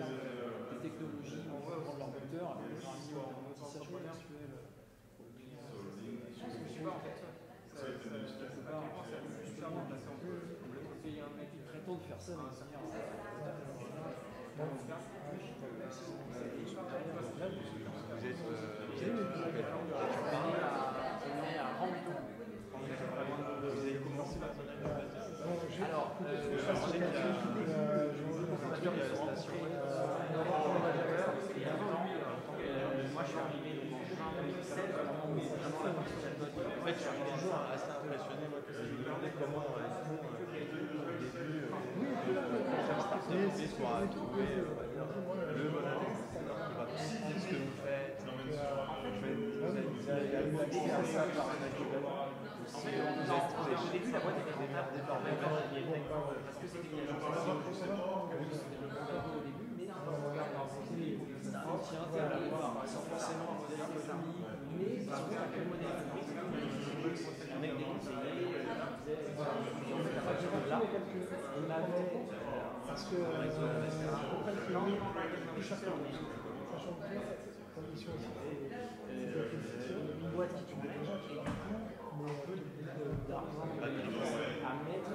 des technologies, on va prendre leur moteur, avec le tissage contextuel. Je sais pas en fait. Ça, quelque qu'on peut payer un mec traitant de faire ça. Vous êtes. On est à Rambouillet. Vous avez commencé par Alors, euh, je sais qu'il y a la station. Et avant, euh, moi je suis arrivé en juin 2017, vraiment la partie chatbot. En fait, je suis toujours assez impressionné, moi, que ça me demandait comment euh, les deux, au début, euh, faire start-up pour trouver euh, on va dire, le bon investisseur qui va comprendre ce que vous faites. En fait, vous avez vous avez commencé à parler d'un En fait, non, au début, la boîte était rentable désormais parce que c'était une agence aussi. au début, mais on regarde un entier à voir sans forcément un modèle économique, mais par contre, un quel modèle économique avec des conseillers qui disaient à partir de là, on avait parce que un réseau, etc. Non, non, non, chaque Sachant que mission aussi, Euh, une boîte qui d'argent à mettre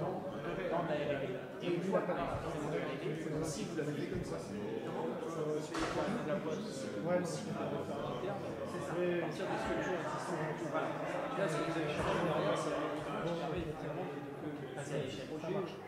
dans, la R&D. Et une fois qu'on a forcément de la R&D, si vous l'avez comme ça, la boîte, Ouais, si vous l'avez fait en interne, c'est. À partir de structures existantes, voilà. Là, ce que vous avez cherché derrière, c'est passer à l'échelle.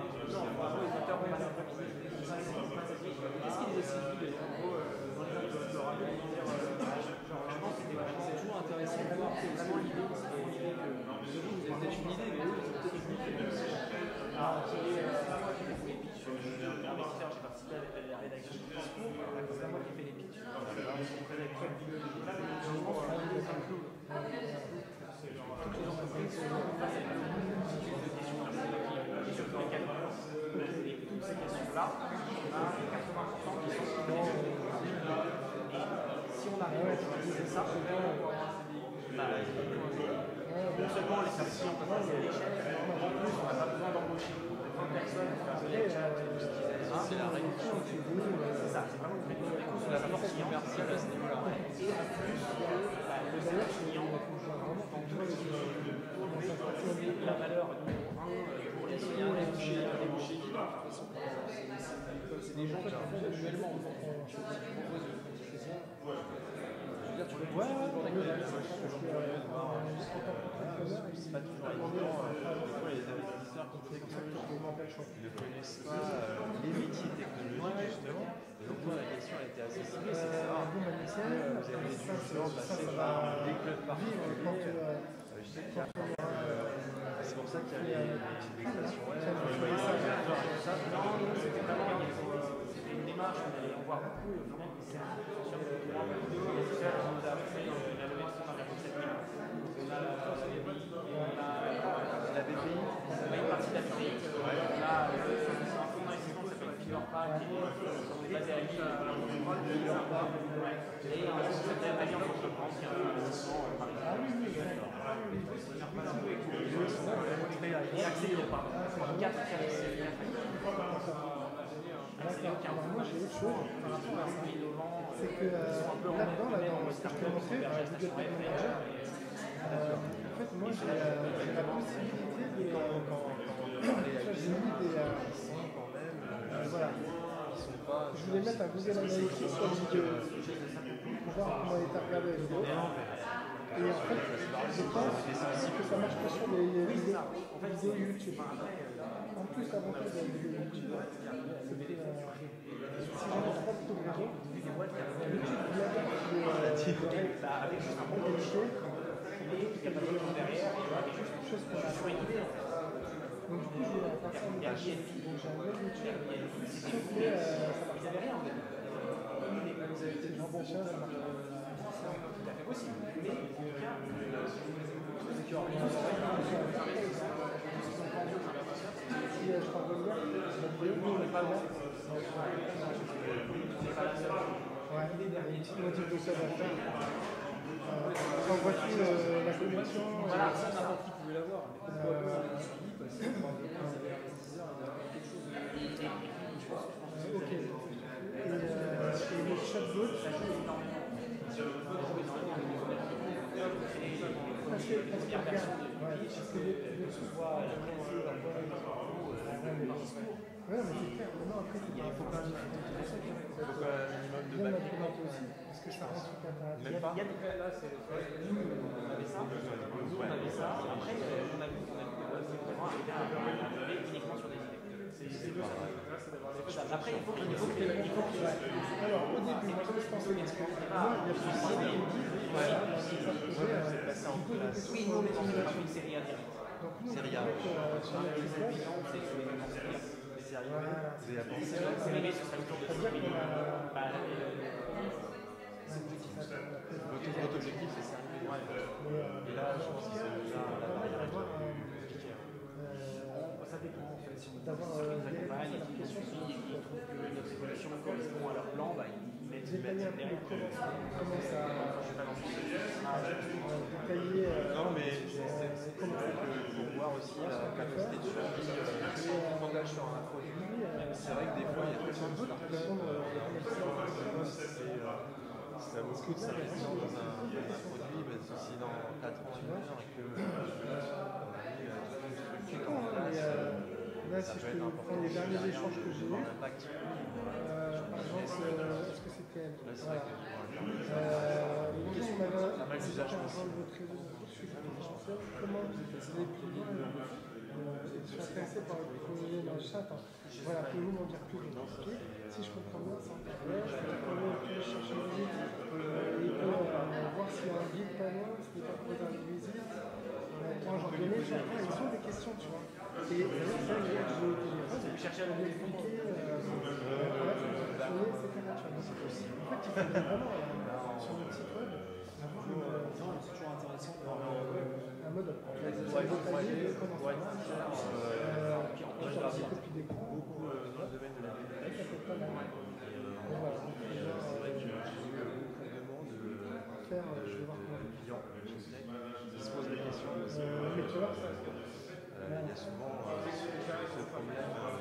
euh. Toutes les entreprises sont face à une multitude de questions et sur tous les canaux. Questions-là, on a 80% qui sont Et si on arrive à utiliser ça, bah, non seulement les certificats peuvent passer à l'échelle, en plus on n'a pas besoin d'embaucher 30 personnes pour faire C'est la réduction du coût. c'est ça, c'est vraiment une réduction la commerciale à ce niveau-là. Et en plus, le salaire client, dans tout ce qui est autour de la valeur numéro 1 pour les clients, les débouchés, les débouchés. C'est des gens qui font manuellement. Ouais, C'est pas toujours évident. euh, Parfois, il y a des investisseurs qui ne connaissent pas euh, les métiers technologiques, justement. Et donc, moi, la question elle était assez simple c'est de savoir Bon, nickel. euh, vous avez dû passer par des clubs particuliers. euh, Euh, Je sais qu'il y a. euh, C'est pour ça qu'il y a les petites c'était une démarche, on voir beaucoup, un peu sur le plan. L'investisseur qui nous a fait euh, la levée de fonds d'1,7 million. On a la force BPI, et on a La BPI on a une partie de la BPI. On a euh, un fonds d'investissement qui s'appelle Fiorpa, qui est basé à Lille, Fiorpa. Et un fonds qui s'appelle Alliance Entreprendre, qui est un investissement euh, parisien. Et Axelio, pardon. 4 4 D'accord. Alors, moi, j'ai autre chose. par rapport à ce qui est innovant, euh, c'est que euh, là-dedans, là, dans ce euh, en fait, moi, j'ai euh, la possibilité de. J'ai mis des. euh, euh, voilà. Je voulais mettre un Google Analytics la vidéo pour voir comment elle était. Et en fait, je pense que ça marche pas sur les vidéos, YouTube. En plus, l'avantage de la vidéo YouTube, c'est euh, YouTube il adapte les euh, les règles de qualité et il est derrière, quelque chose qu'on a fait. Donc du coup, je ça en YouTube. Donc j'ai un web YouTube. Sauf que euh, ça marche pas derrière en fait. C'est genre bon, ça marche pas. Si euh, je t'envoie le lien, la vidéo, nous on n'est pas y une de à faire. Euh, euh, la connexion Voilà, ça n'importe qui pouvait l'avoir. Mais Euh, parce que pendant 10 heures, il y a quelque chose de. Je pense que Ok. Et, euh, et le chatbot, parce que, parce que regarde, ouais, parce que le, le truc, Ouais, mais c'est clair, maintenant après, il faut qu'il faut bien l'implémenter aussi, parce que ça. Même pas Il y a des là, c'est. Nous, on avait ça. Nous, on avait ça. Après, on a vu qu'on a vu que ouais, c'est vraiment arrivé à arriver uniquement sur des idées. C'est c'est deux ça. Après, il faut qu'il Alors, au début, moi, je pensais, moi, il y a plus de qui me disent, voilà, c'est ça que j'ai, du coup, des questions Oui, sur nous, on est l'optimisation. sur une série A direct. Donc, nous, Série A. avec, sur Sur la les classe, clients, c'est sur les séries A. C'est arrivé Voilà. Vous avez appris c'est ça vrai que- Série B, ce serait autour de C'est-à-dire 6 qu'on a... Là, Votre votre objectif, c'est ça. Mais, Et là, je pense que c'est c'est c'est il euh, c'est euh, ça vaut le coup de s'investir dans un, dans un produit, mais si dans 4 ans, tu vois, que euh, on a mis euh, toute une c'est structure con, en hein, place, mais euh, là, ça si je peut te être important. prends les derniers échanges que j'ai voir eus, l'impact. euh, par exemple, euh, est-ce que c'était elle Là, c'est Voilà. vrai que je vois un Euh, bonjour madame, pas mal vous d'usages, êtes je pense. un de votre réseau social, je suis essentiel. Comment vous allez plus loin euh, Je suis intéressé par le projet dans le chat. Voilà, pouvez-vous m'en dire plus. Si je comprends bien, c'est internet. Je peux peut chercher une visite. Euh, il peut euh, voir s'il y a un guide pas loin, ce n'est pas pour faire une visite. Euh, quand j'en connais, tu vois, ils ont des questions, tu vois. Et au téléphone, j'ai cherché à lui expliquer, euh, euh, ça etc. En fait, il faudrait vraiment, euh, sur le site web, avoir une, euh, C'est toujours intéressant un mode comment ça marche. Euh, j'ai un d'écran. beaucoup euh, dans le domaine de la Ouais, ça peut être pas mal. Donc voilà, donc, Et je vais euh, voir, c'est vrai que j'ai euh, eu euh, beaucoup de demandes de, faire, euh, je vais voir de, comment. de clients qui se posent la question parce que Euh, mais tu vois, ça- euh, il y a souvent euh.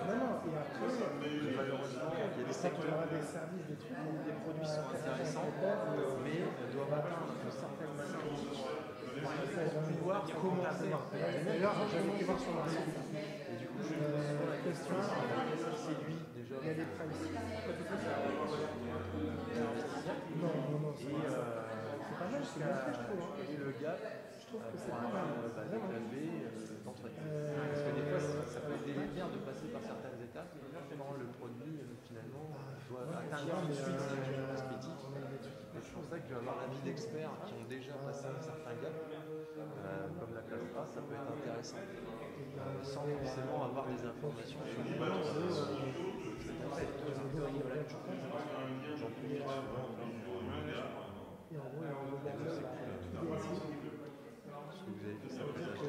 Non, euh, il y a des services, des produits sont intéressants, mais doivent atteindre pour pouvoir commencer. Et du coup, je me Euh, la question déjà il y a des c'est euh, pas mal, c'est hein. Trouve que pour c'est pas avoir mal, euh, bah, euh, Parce que des fois, ça, peut être délicat de passer par certaines étapes quand le produit euh, finalement doit atteindre tout de suite sa cosmétique. Et c'est pour ça qu'avoir l'avis d'experts qui ont déjà passé un certain gap, comme la classe A, ça peut être intéressant. Sans forcément avoir des informations sur le produit. C'est pour ça que j'en profite souvent. Et en gros, il y a un modèle, euh, tout est assis. Ce que vous avez fait, ça peut être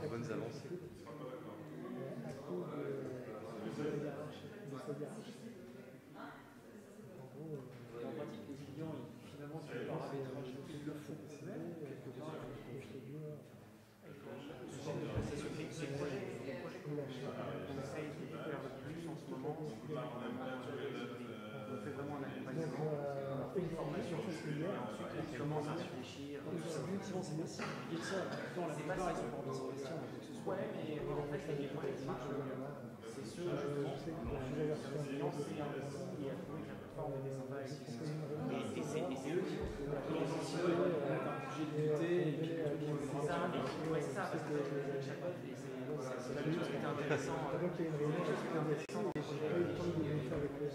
des bonnes avancées. En gros, euh, pratique, les clients, finalement, leur arbitrage, ils le font. quelque part, comme je te dis, euh, C'est ce que ces projets, les projets qu'on qu'on essaye de faire le plus en ce moment, on fait vraiment un accompagnement. Réfléchir. Effectivement, c'est massif. Et ça, dans la plupart, ils sont pas dans que ce soit. Ouais, mais en fait, les points qui marchent, c'est ceux Je sais que reçu un et que la plateforme était sympa avec ce Et c'est c'est eux qui ont aussi euh, et puis c'est ça, mais ouais, c'est ça, parce que le chatbot, et c'est c'est la chose qui était intéressant. Une qui était intéressante et j'ai pas eu le temps de débriefer avec le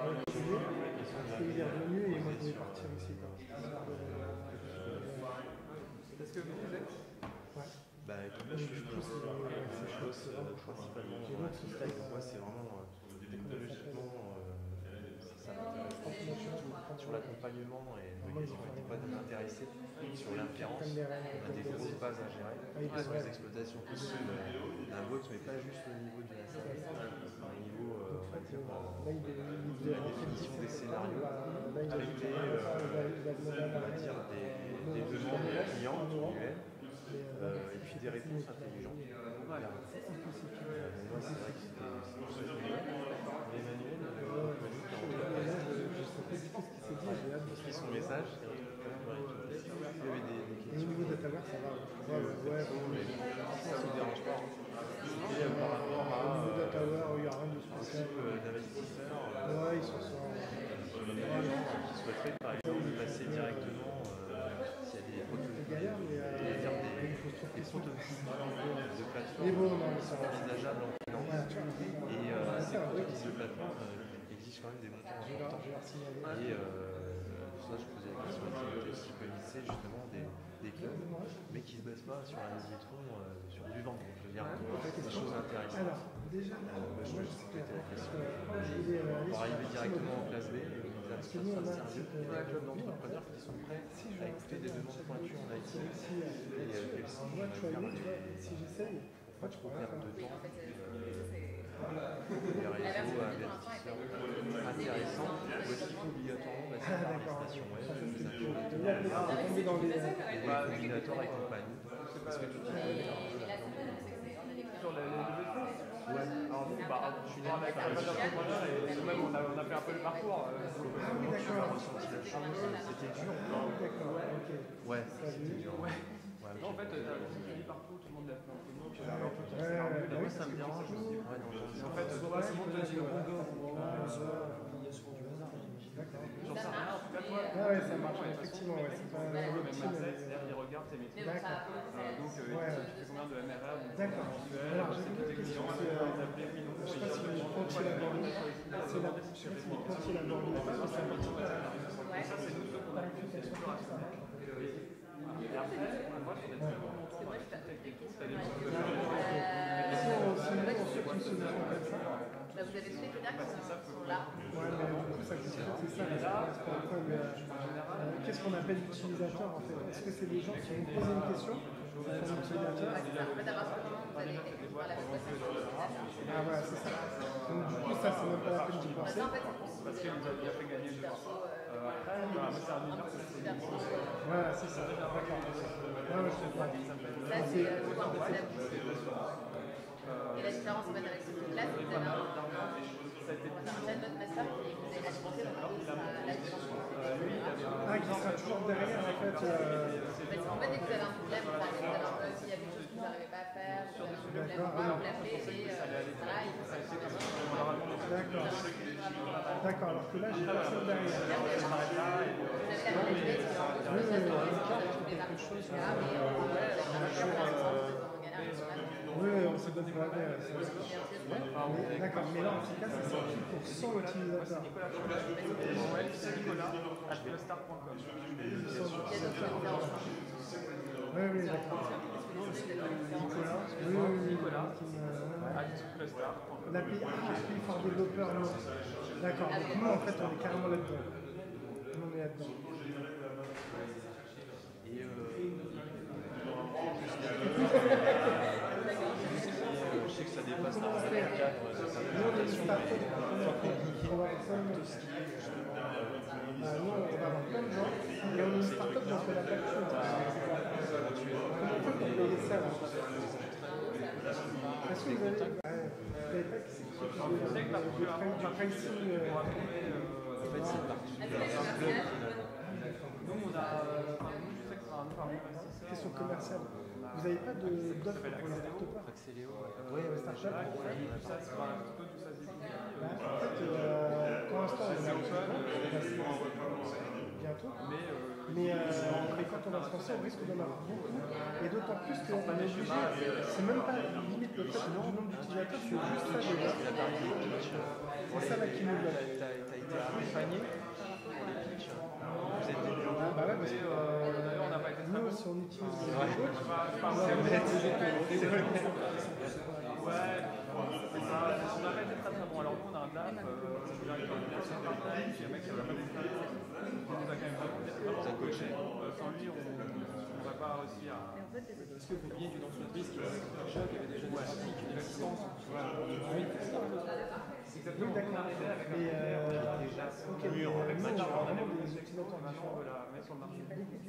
avec le sujet parce qu'il est revenu et moi je partir aussi. quoi. Est-ce que vous êtes Ouais. Bah, je euh, bosse euh, principalement dans la stack. Moi, c'est vraiment euh, technologiquement, euh, ça m'intéresse sur l'accompagnement et le magasin n'était pas intéressé sur l'inférence. On a des grosses bases à gérer, sur les exploitations possibles d'un bot, mais pas juste au niveau de la la définition des scénarios, euh, dire, des, des demandes des clients, euh, et puis des réponses intelligentes. Euh, c'était c'était ce que je voulais. Emmanuel, euh, Manu, qui est en train de a écrit son message, et un truc quand même, ouais, il y avait des, des Et au questions. niveau de DataWare, ça va. Ouais, Euh, ouais, perso, mais ça ne me dérange pas. Et euh, par rapport Au à niveau euh, DataWare, il n'y a rien de un spécial. type euh, d'investisseur, euh, Ouais, ils s'en sortent. il y a des gens qui souhaiteraient par exemple passer directement euh, s'il y a des prototypes, galère, mais, euh, il y a dire des, il prototypes de Mais plateformes envisageables en finance. Et euh, ces prototypes de plateformes euh, exigent quand même des montants importants. Et euh, ça, je posais la question est-ce qu'ils connaissaient justement des, des clubs, mais qui ne se basent pas sur de fonds, euh, sur du vent. Je veux dire, des choses intéressantes. Alors, déjà, Euh, moi je me suis sais posé la question. Pour arriver directement en classe B, Parce que nous, on a un un euh, club d'entrepreneurs qui sont prêts à écouter des demandes pointues en IT. Si, euh, Et euh, moi, tu vois, vraiment tu les- si j'essaye, pas trop perdre de temps. Euh, La version réseaux investisseurs intéressants. Faut obligatoirement passer par web, les les. les combinateurs et compagnie Est-ce que tout Et est et là, c'est pas, c'est que c'est- on a des Sur les clients. levées de fonds Ouais. Alors nous, bah, je suis avec un manager entrepreneur et on a, fait un peu le parcours. euh, Ah oui, d'accord. C'était dur. D'accord, ok. Ouais, c'était dur. Ouais. Ouais, Non, en fait, t'as mis partout, tout le monde l'a fait un peu peu. Moi, ça me dérange En fait, toi, tout le monde te dit, ouais, Il y a souvent du hasard. Ah ouais, ça marche, effectivement, ouais, c'est pas le mais- tes métiers. Bon, ça, D'accord. Euh, donc, euh, Ouais. tu fais combien de MRR donc, D'accord. Alors, j'ai une question, euh, Je sais pas si ils vous appellent, comptiez la borne. ils C'est la pas, mais ça c'est nous ceux qu'on a c'est toujours. Et après, Si on fait Bah, vous avez tous les sont, là. ouais, mais ça c'est ça, euh, euh, Qu'est-ce qu'on appelle l'utilisateur en fait? Est-ce que c'est des gens qui vont poser une question? Sur un utilisateur? Ouais, c'est ça. En fait, à partir du moment où vous avez effectivement la conversation sur le critère, Ah voilà, c'est ça. Donc du coup, ça, c'est même pas la peine d'y penser. Parce qu'il nous a déjà fait gagner deux fois. c'est Voilà, ça. D'accord. C'est Et la différence en fait avec ce truc-là, c'est que vous avez un, master qui est vous avez la différence. Ah, qui sera toujours derrière en fait. euh, Parce qu'en fait, dès que vous avez un problème, vous avez un s'il y a quelque chose que vous n'arrivez pas à faire, vous avez un problème, D'accord, vous ah. l'appelez et euh, voilà, il faut ça D'accord. D'accord, alors que là, j'ai personne derrière. Vous avez la des choses. Mais euh, Oui, on se donne pas la Mais- D'accord, mais là en tout cas, c'est sorti pour 100 utilisateurs. Oui, oui, d'accord. Nicolas, oui, oui, Nicolas. hpstar.com. L'API API for développeur, non. D'accord, donc nous en fait, on est carrément là-dedans. Nous, on est là-dedans. Et [LAUGHS] euh, je sais que ça dépasse Comment on largement fait le cadre de sa Nous, on est une présentation, start-up, mais on va personne. tout ce qui est justement euh, Bah, nous, on va avoir plein de gens, et on est une start-up donc on a pas de thunes. Comment on fait pour payer ça là Est-ce que vous n'avez pas d'offre pour Oui, ça, c'est c'est fini. Bah, En fait, euh, pour l'instant, on a bientôt. Mais, euh, Mais, euh, quand on va se lancer, on risque d'en avoir beaucoup. Et d'autant plus qu'on est obligé, c'est même pas limite le fait du nombre d'utilisateurs, c'est juste ça déjà. C'est ça là qui nous bloque. T'as été accompagné pour les pitchs Vous êtes des Ah bah ouais, parce que euh, nous, si on utilise les robots, C'est honnête. On on un euh, un. Euh, on. Parce que vous biais d'une entreprise qui avait un avait déjà des pratiques, une existence. Oui, d'accord. Mais euh, ok, mais, euh, nous, on a vraiment des Maintenant, on la mettre sur le marché.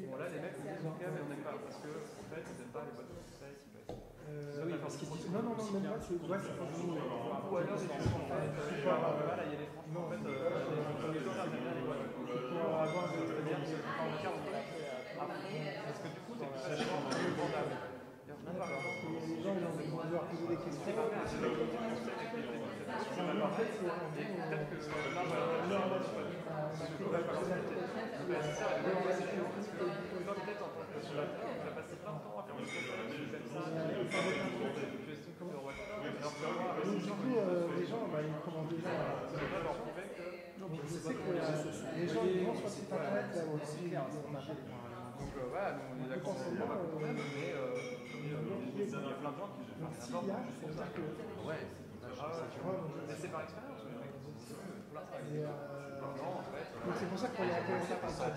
Bon, là, les mecs, disent ok, mais on n'aime pas. Parce que, en fait, ils n'aiment pas les boîtes de conseil qui peuvent. Euh, Oui, parce qu'ils disent- non, non, non, même pas, c'est ouais, c'est. Ou alors, en fait, euh, là, il y a en fait, euh, les gens bien les boîtes. Pour avoir des que Parce du coup, c'est. Les gens, ils devoir poser des questions. C'est c'est En fait, c'est en peut-être que euh, euh, c'est tout à fait Ben, c'est ça, peut-être, temps à faire ça, c'est euh, les gens, bah, ils commandent déjà. euh, les gens, ils vont sur internet, Donc euh, voilà, on est d'accord, problème, mais euh, il y a plein de gens qui Donc, s'il y a, c'est Ah c'est par expérience. euh, donc, c'est pour ça qu'on par ça. Euh,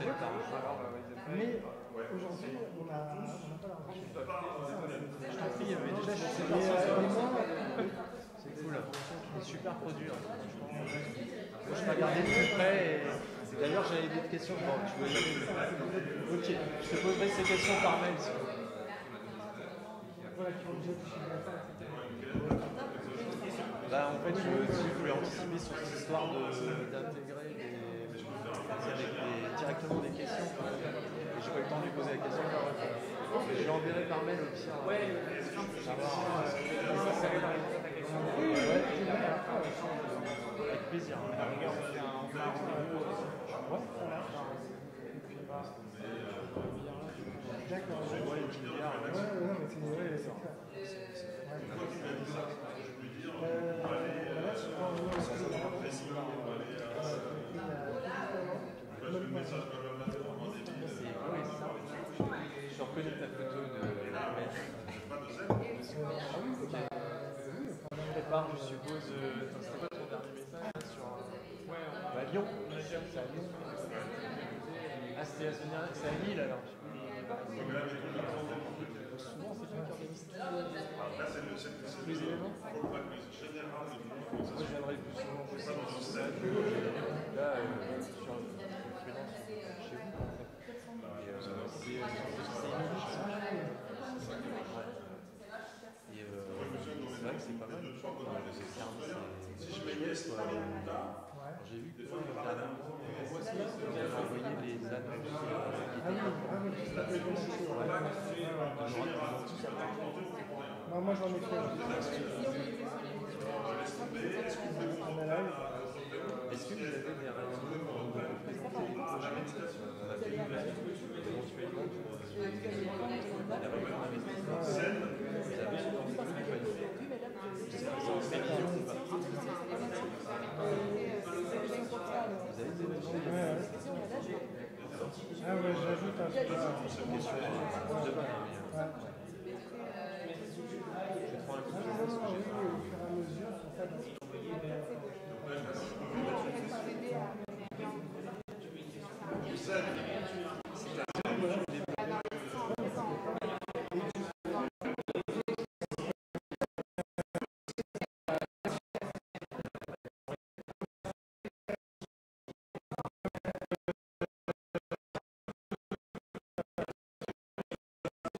Mais aujourd'hui, on n'a pas la recherche. Je t'en prie, mais déjà, je sais Et, pas si euh, c'est cool. C'est super produit. hein. Moi, je vais regarder de plus près. Et... D'ailleurs, j'avais d'autres questions. Bon, tu veux y Ok, je te poserai ces questions par mail. si tu veux. voilà, qui. Bah, en fait, je, je voulais anticiper sur cette histoire de- d'intégrer des, avec des- directement des questions. Et j'ai pas eu le temps de lui poser la question. Je lui enverrai par mail au pire. Ouais, Avec plaisir. À la rigueur, on fait un, on fait un rendez-vous. Ouais, ça marche. D'accord. Ouais, une petite bière. Ouais, ouais, non, mais c'est ouais, c'est clair. Ouais. Euh, là, je prends un numéro de téléphone. Euh, il y a- Même pas. J'ai reconnu ta photo de la mèche. Prépare, je suppose. euh, attends, C'était quoi ton dernier message sur. Ouais, bah, Lyon. C'est à Lyon. Ah, c'était la semaine dernière. C'est à Lille alors. Souvent, c'est toi qui tous les. Moi, je viendrai plus souvent possible. Là, je suis en chez vous, c'est vrai que c'est pas mal. Chouette, quoi. Alors, J'ai vu que Non, moi j'en ai. Est-ce que présenter les projets On a fait une éventuellement pour la réunion d'investissement. Vous avez une envie de pas une Je sais pas si c'est en révision ou pas. Vous avez des événements Ouais, ouais. Ah ouais, j'ajoute un truc. là. Question de demain, mais euh, Ouais. Je